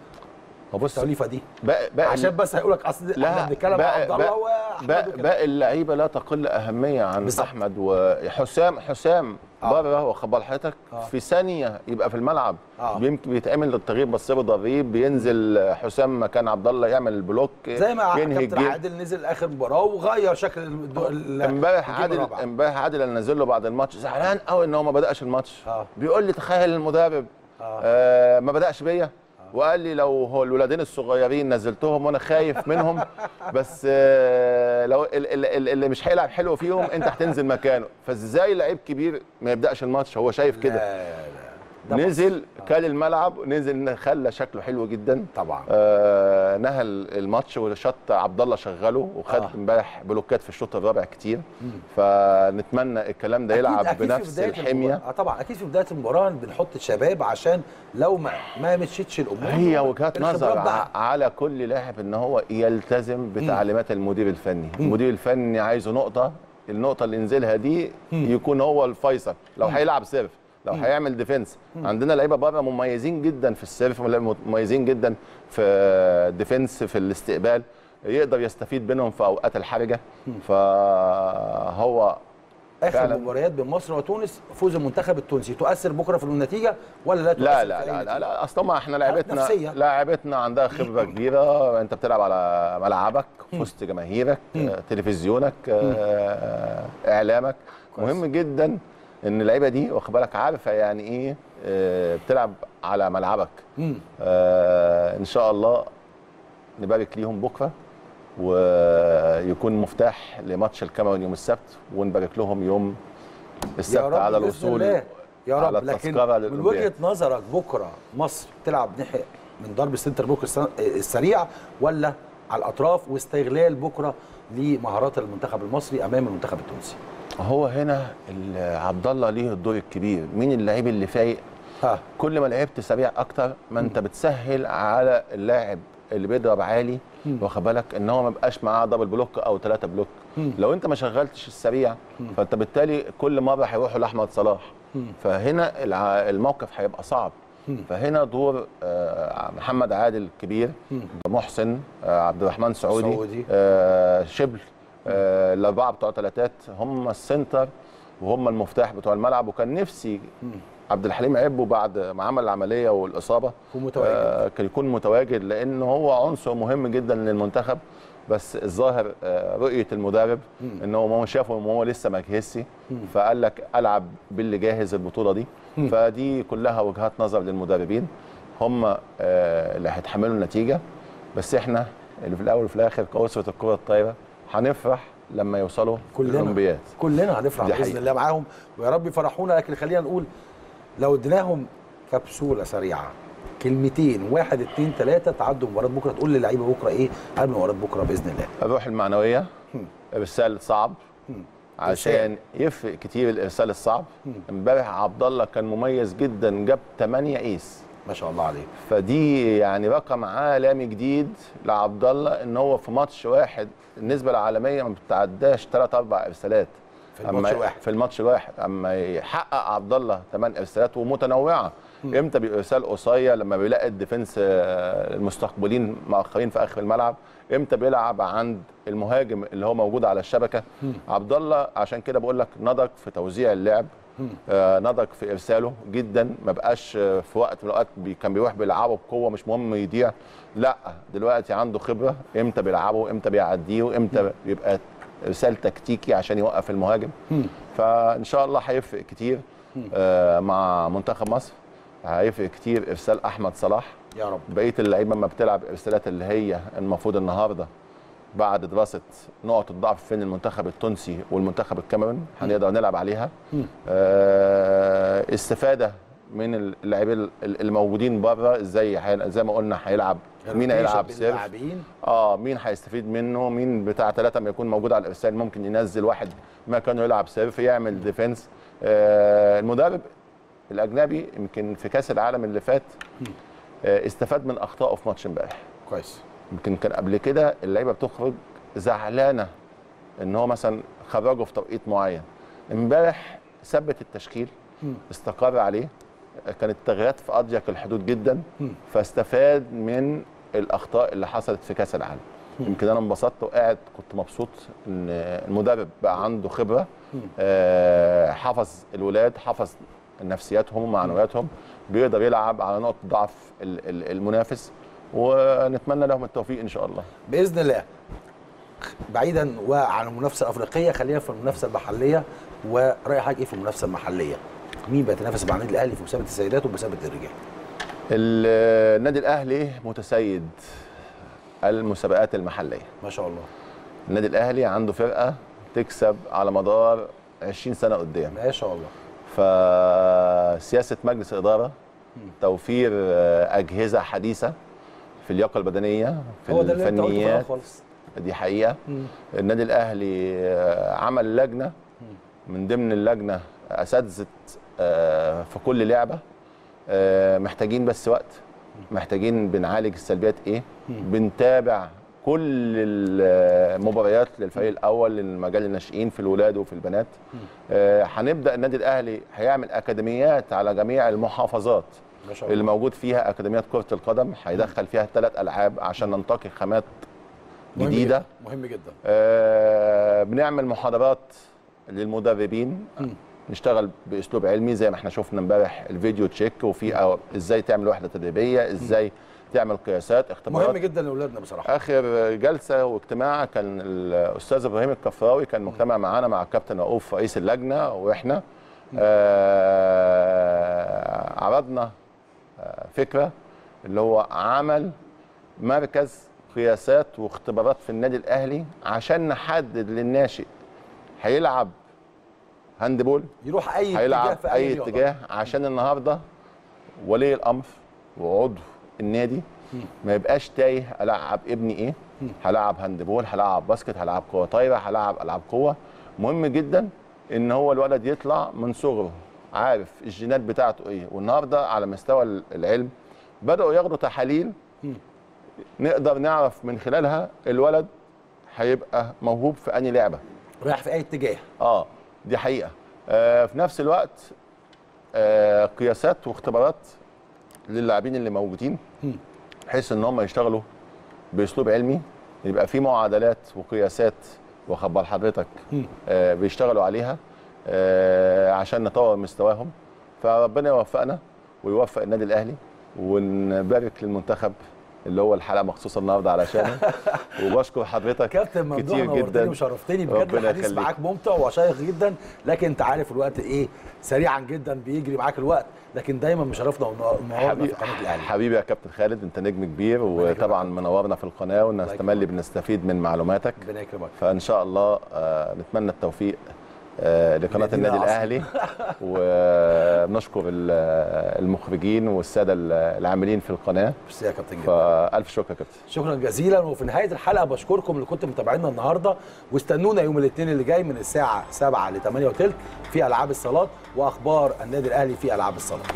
وبص التوليفة دي باقي باقي عشان بس هيقول لك اصل إحنا بنتكلم عن عبد الله وأحمد باقي, اللعيبة لا تقل أهمية عن بالظبط. أحمد وحسام حسام آه. بره واخد بال حضرتك آه. في ثانية يبقى في الملعب آه. يمكن بيتعمل التغيير بصير ضريب بينزل حسام مكان عبد الله يعمل البلوك زي ما كابتن عادل نزل آخر مباراة وغير شكل امبارح عادل. امبارح عادل اللي نزل له بعد الماتش زعلان قوي إن هو ما بدأش الماتش آه. بيقول لي تخيل المدرب آه. آه ما بدأش بيا وقال لي لو الولادين الصغيرين نزلتهم وأنا خايف منهم بس آه لو ال- ال- ال- اللي مش هيلعب حلو فيهم انت هتنزل مكانه. فازاي لعيب كبير ما يبدأش الماتش؟ هو شايف كده. نزل كل الملعب نزل خلى شكله حلو جدا. طبعا. آه نهى الماتش وشط عبد الله شغله وخد آه. امبارح بلوكات في الشوط الرابع كتير. فنتمنى الكلام ده يلعب أكيد بنفس الحمية. آه طبعا أكيد في بداية المباراة بنحط الشباب عشان لو ما ما مشيتش الأمور. هي وجهات نظر على كل لاعب إن هو يلتزم بتعليمات المدير الفني. المدير الفني عايزه نقطة النقطة اللي ينزلها دي يكون هو الفيصل. لو هيلعب serve لو هيعمل defense عندنا لعيبة بره مميزين جدا في ال serve مميزين جدا في ال defense في الاستقبال. يقدر يستفيد منهم في أوقات الحرجة. فهو آخر فعلاً. مباريات بين مصر وتونس فوز المنتخب التونسي. تؤثر بكرة في النتيجة ولا لا تؤثر لا لا لا لا؟ لا أصل ما إحنا لعبتنا نفسية. لاعبتنا عندها خبرة كبيرة. أنت بتلعب على ملعبك وسط جماهيرك تلفزيونك آه، إعلامك. مهم جدا إن اللعيبة دي واخد بالك عارفة يعني إيه آه، بتلعب على ملعبك. آه، إن شاء الله نبارك ليهم بكرة ويكون مفتاح لماتش الكاميرون يوم السبت ونبارك لهم يوم السبت على الوصول. يا على رب لكن التذكرة من. وجهة نظرك بكرة مصر تلعب ناحية من ضرب ال center block الس- السريع ولا على الأطراف واستغلال بكرة لمهارات المنتخب المصري أمام المنتخب التونسي هو هنا عبد الله ليه الدور الكبير. مين اللعيب اللي فايق؟ ها. كل ما لعبت سريع أكتر ما أنت بتسهل على اللاعب اللي بيضرب عالي واخد بالك؟ إن هو ما بقاش معاه double block أو ثلاثة block لو أنت ما شغلتش السريع فأنت بالتالي كل مره هيروحوا لأحمد صلاح. فهنا الع- الموقف هيبقى صعب. فهنا دور آه، محمد عادل الكبير محسن آه، عبد الرحمن سعودي, سعودي. آه، شبل. الأربعة بتوع ثلاثات هم السنتر وهم المفتاح بتوع الملعب. وكان نفسي عبد الحليم عبو بعد ما عمل العملية والإصابة يكون متواجد. آه كان يكون متواجد لأن هو عنصر مهم جدا للمنتخب. بس الظاهر آه رؤية المدرب إن هو ما هو شافه إن هو لسه ما جهزش. فقال لك ألعب باللي جاهز البطولة دي. فدي كلها وجهات نظر للمدربين. هم آه اللي هيتحملوا النتيجة. بس إحنا اللي في الأول وفي الآخر كأسرة الكرة الطايرة. هنفرح لما يوصلوا كلنا. الأولمبياد. كلنا هنفرح بإذن. الله معاهم. ويا رب يفرحونا لكن خلينا نقول لو اديناهم كبسولة سريعة كلمتين واحد اتنين تلاتة تعدوا مباراة بكرة. تقول للعيبة بكرة إيه؟ قبل مباراة بكرة بإذن الله. الروح المعنوية ارسال صعب عشان يفرق كتير الإرسال الصعب. امبارح عبد الله كان مميز جدا جاب 8 إيس. ما شاء الله عليه فدي يعني رقم عالمي جديد لعبد الله إن هو في ماتش واحد النسبة العالمية ما بتعداش 3 4 إرسالات. في الماتش الواحد. في الماتش الواحد أما يحقق عبد الله 8 إرسالات ومتنوعة. إمتى بيبقى إرسال قصير؟ لما بيلاقي ال defense آه، المستقبلين مؤخرين في آخر الملعب. إمتى بيلعب عند المهاجم اللي هو موجود على الشبكة؟ عبد الله عشان كده بقول لك نضج في توزيع اللعب. نضج في إرساله جدا ما بقاش آه، في وقت من الأوقات بي كان بيروح بيلعبه بقوة مش مهم يضيع. لا دلوقتي عنده خبرة إمتى بيلعبه إمتى بيعديه إمتى بيبقى إرسال تكتيكي عشان يوقف المهاجم. فإن شاء الله هيفرق كتير آه، مع منتخب مصر. هيفرق كتير إرسال أحمد صلاح. يا رب. بقية اللعيبة ما بتلعب إرسالات اللي هي المفروض النهارده. بعد دراسة نقط الضعف فين المنتخب التونسي والمنتخب الكاميرون هنقدر نلعب عليها. آه استفادة من اللاعبين الموجودين بره إزاي زي ما قلنا هيلعب مين هيلعب؟ سيرف آه مين هيستفيد منه؟ مين بتاع ثلاثة ما يكون موجود على الارسال ممكن ينزل واحد مكانه يلعب serve يعمل defense. آه المدرب الأجنبي يمكن في كأس العالم اللي فات آه استفاد من أخطائه في ماتش امبارح. كويس. يمكن كان قبل كده اللعيبة بتخرج زعلانة إن هو مثلا خرجه في توقيت معين. امبارح ثبت التشكيل استقر عليه. كانت التغييرات في اضيق الحدود جدا. فاستفاد من الأخطاء اللي حصلت في كأس العالم. يمكن أنا انبسطت وقاعد كنت مبسوط إن المدرب بقى عنده خبرة. آه، حفظ الولاد حفظ نفسياتهم ومعنوياتهم. بيقدر يلعب على نقطه ضعف ال- ال- المنافس. ونتمنى لهم التوفيق إن شاء الله. بإذن الله. بعيدا وعن المنافسة الأفريقية خلينا في المنافسة المحليه ورأي حضرتك إيه في المنافسة المحلية؟ مين بيتنافس مع النادي الأهلي في مسابقة السيدات ومسابقة الرجال؟ ال- النادي الأهلي متسيد المسابقات المحلية. ما شاء الله. النادي الأهلي عنده فرقة تكسب على مدار 20 سنة قدام. ما شاء الله. فسياسة مجلس الاداره توفير آه، أجهزة حديثة في اللياقة البدنية في هو الفنيات. خالص. دي حقيقة. النادي الأهلي آه، عمل لجنة من ضمن اللجنة أساتذة آه، في كل لعبة. آه، محتاجين بس وقت. محتاجين بنعالج السلبيات إيه؟ بنتابع كل المباريات للفريق الأول للمجال الناشئين في الولاد وفي البنات. آه، هنبدأ النادي الأهلي هيعمل أكاديميات على جميع المحافظات. اللي موجود فيها اكاديميات كرة القدم هيدخل فيها ثلاث ألعاب عشان ننتقي خامات مهم جديدة. جدا. مهم جدا. آه، بنعمل محاضرات للمدربين. نشتغل بأسلوب علمي زي ما إحنا شفنا امبارح الفيديو تشيك وفي إزاي تعمل وحدة تدريبية إزاي تعمل قياسات اختبارات. مهم جدا لأولادنا بصراحة. آخر جلسة واجتماع كان الأستاذ إبراهيم الكفراوي كان مجتمع معانا مع الكابتن رؤوف رئيس اللجنة وإحنا آه عرضنا فكرة اللي هو عمل مركز قياسات واختبارات في النادي الأهلي عشان نحدد للناشئ هيلعب handball يروح أي اتجاه هيلعب في أي رياضة. اتجاه. عشان النهارده ولي الأمر وعضو النادي ما يبقاش تايه ألعب ابني إيه؟ هلعب handball هلعب basket هلعب كرة طايرة هلعب ألعاب قوة. مهم جدا إن هو الولد يطلع من صغره. عارف الجينات بتاعته إيه. والنهارده على مستوى العلم بدأوا ياخدوا تحاليل نقدر نعرف من خلالها الولد هيبقى موهوب في أنهي لعبة. رايح في أي اتجاه. آه دي حقيقة. آه في نفس الوقت آه قياسات واختبارات للاعبين اللي موجودين بحيث إن هم يشتغلوا بأسلوب علمي يبقى في معادلات وقياسات واخبر حضرتك آه بيشتغلوا عليها. عشان نطور مستواهم. فربنا يوفقنا ويوفق النادي الأهلي ونبارك للمنتخب اللي هو الحلقة مخصوصة النهارده علشانه. وبشكر حضرتك كابتن ممدوح كتير جدا. وشرفتني بجد الحديث. معاك ممتع وشيق جدا لكن أنت عارف الوقت إيه سريعا جدا بيجري معاك الوقت لكن دايما مشرفنا ومنورنا في قناة الأهلي. حبيبي يا كابتن خالد أنت نجم كبير وطبعا منورنا في القناة ونستمل بنستفيد من معلوماتك. ربنا يكرمك. فإن شاء الله آه، نتمنى التوفيق آه، لقناة لنادينا النادي. الأهلي. ونشكر ال- المخرجين والسادة العاملين في القناة. ميرسي يا كابتن جدا. فألف شكر يا كابتن. شكرا جزيلا. وفي نهاية الحلقة بشكركم اللي كنتم متابعينا النهارده. واستنونا يوم الاثنين اللي جاي من الساعة 7 ل 8 وثلث في ألعاب الصالات وأخبار النادي الأهلي في ألعاب الصالات.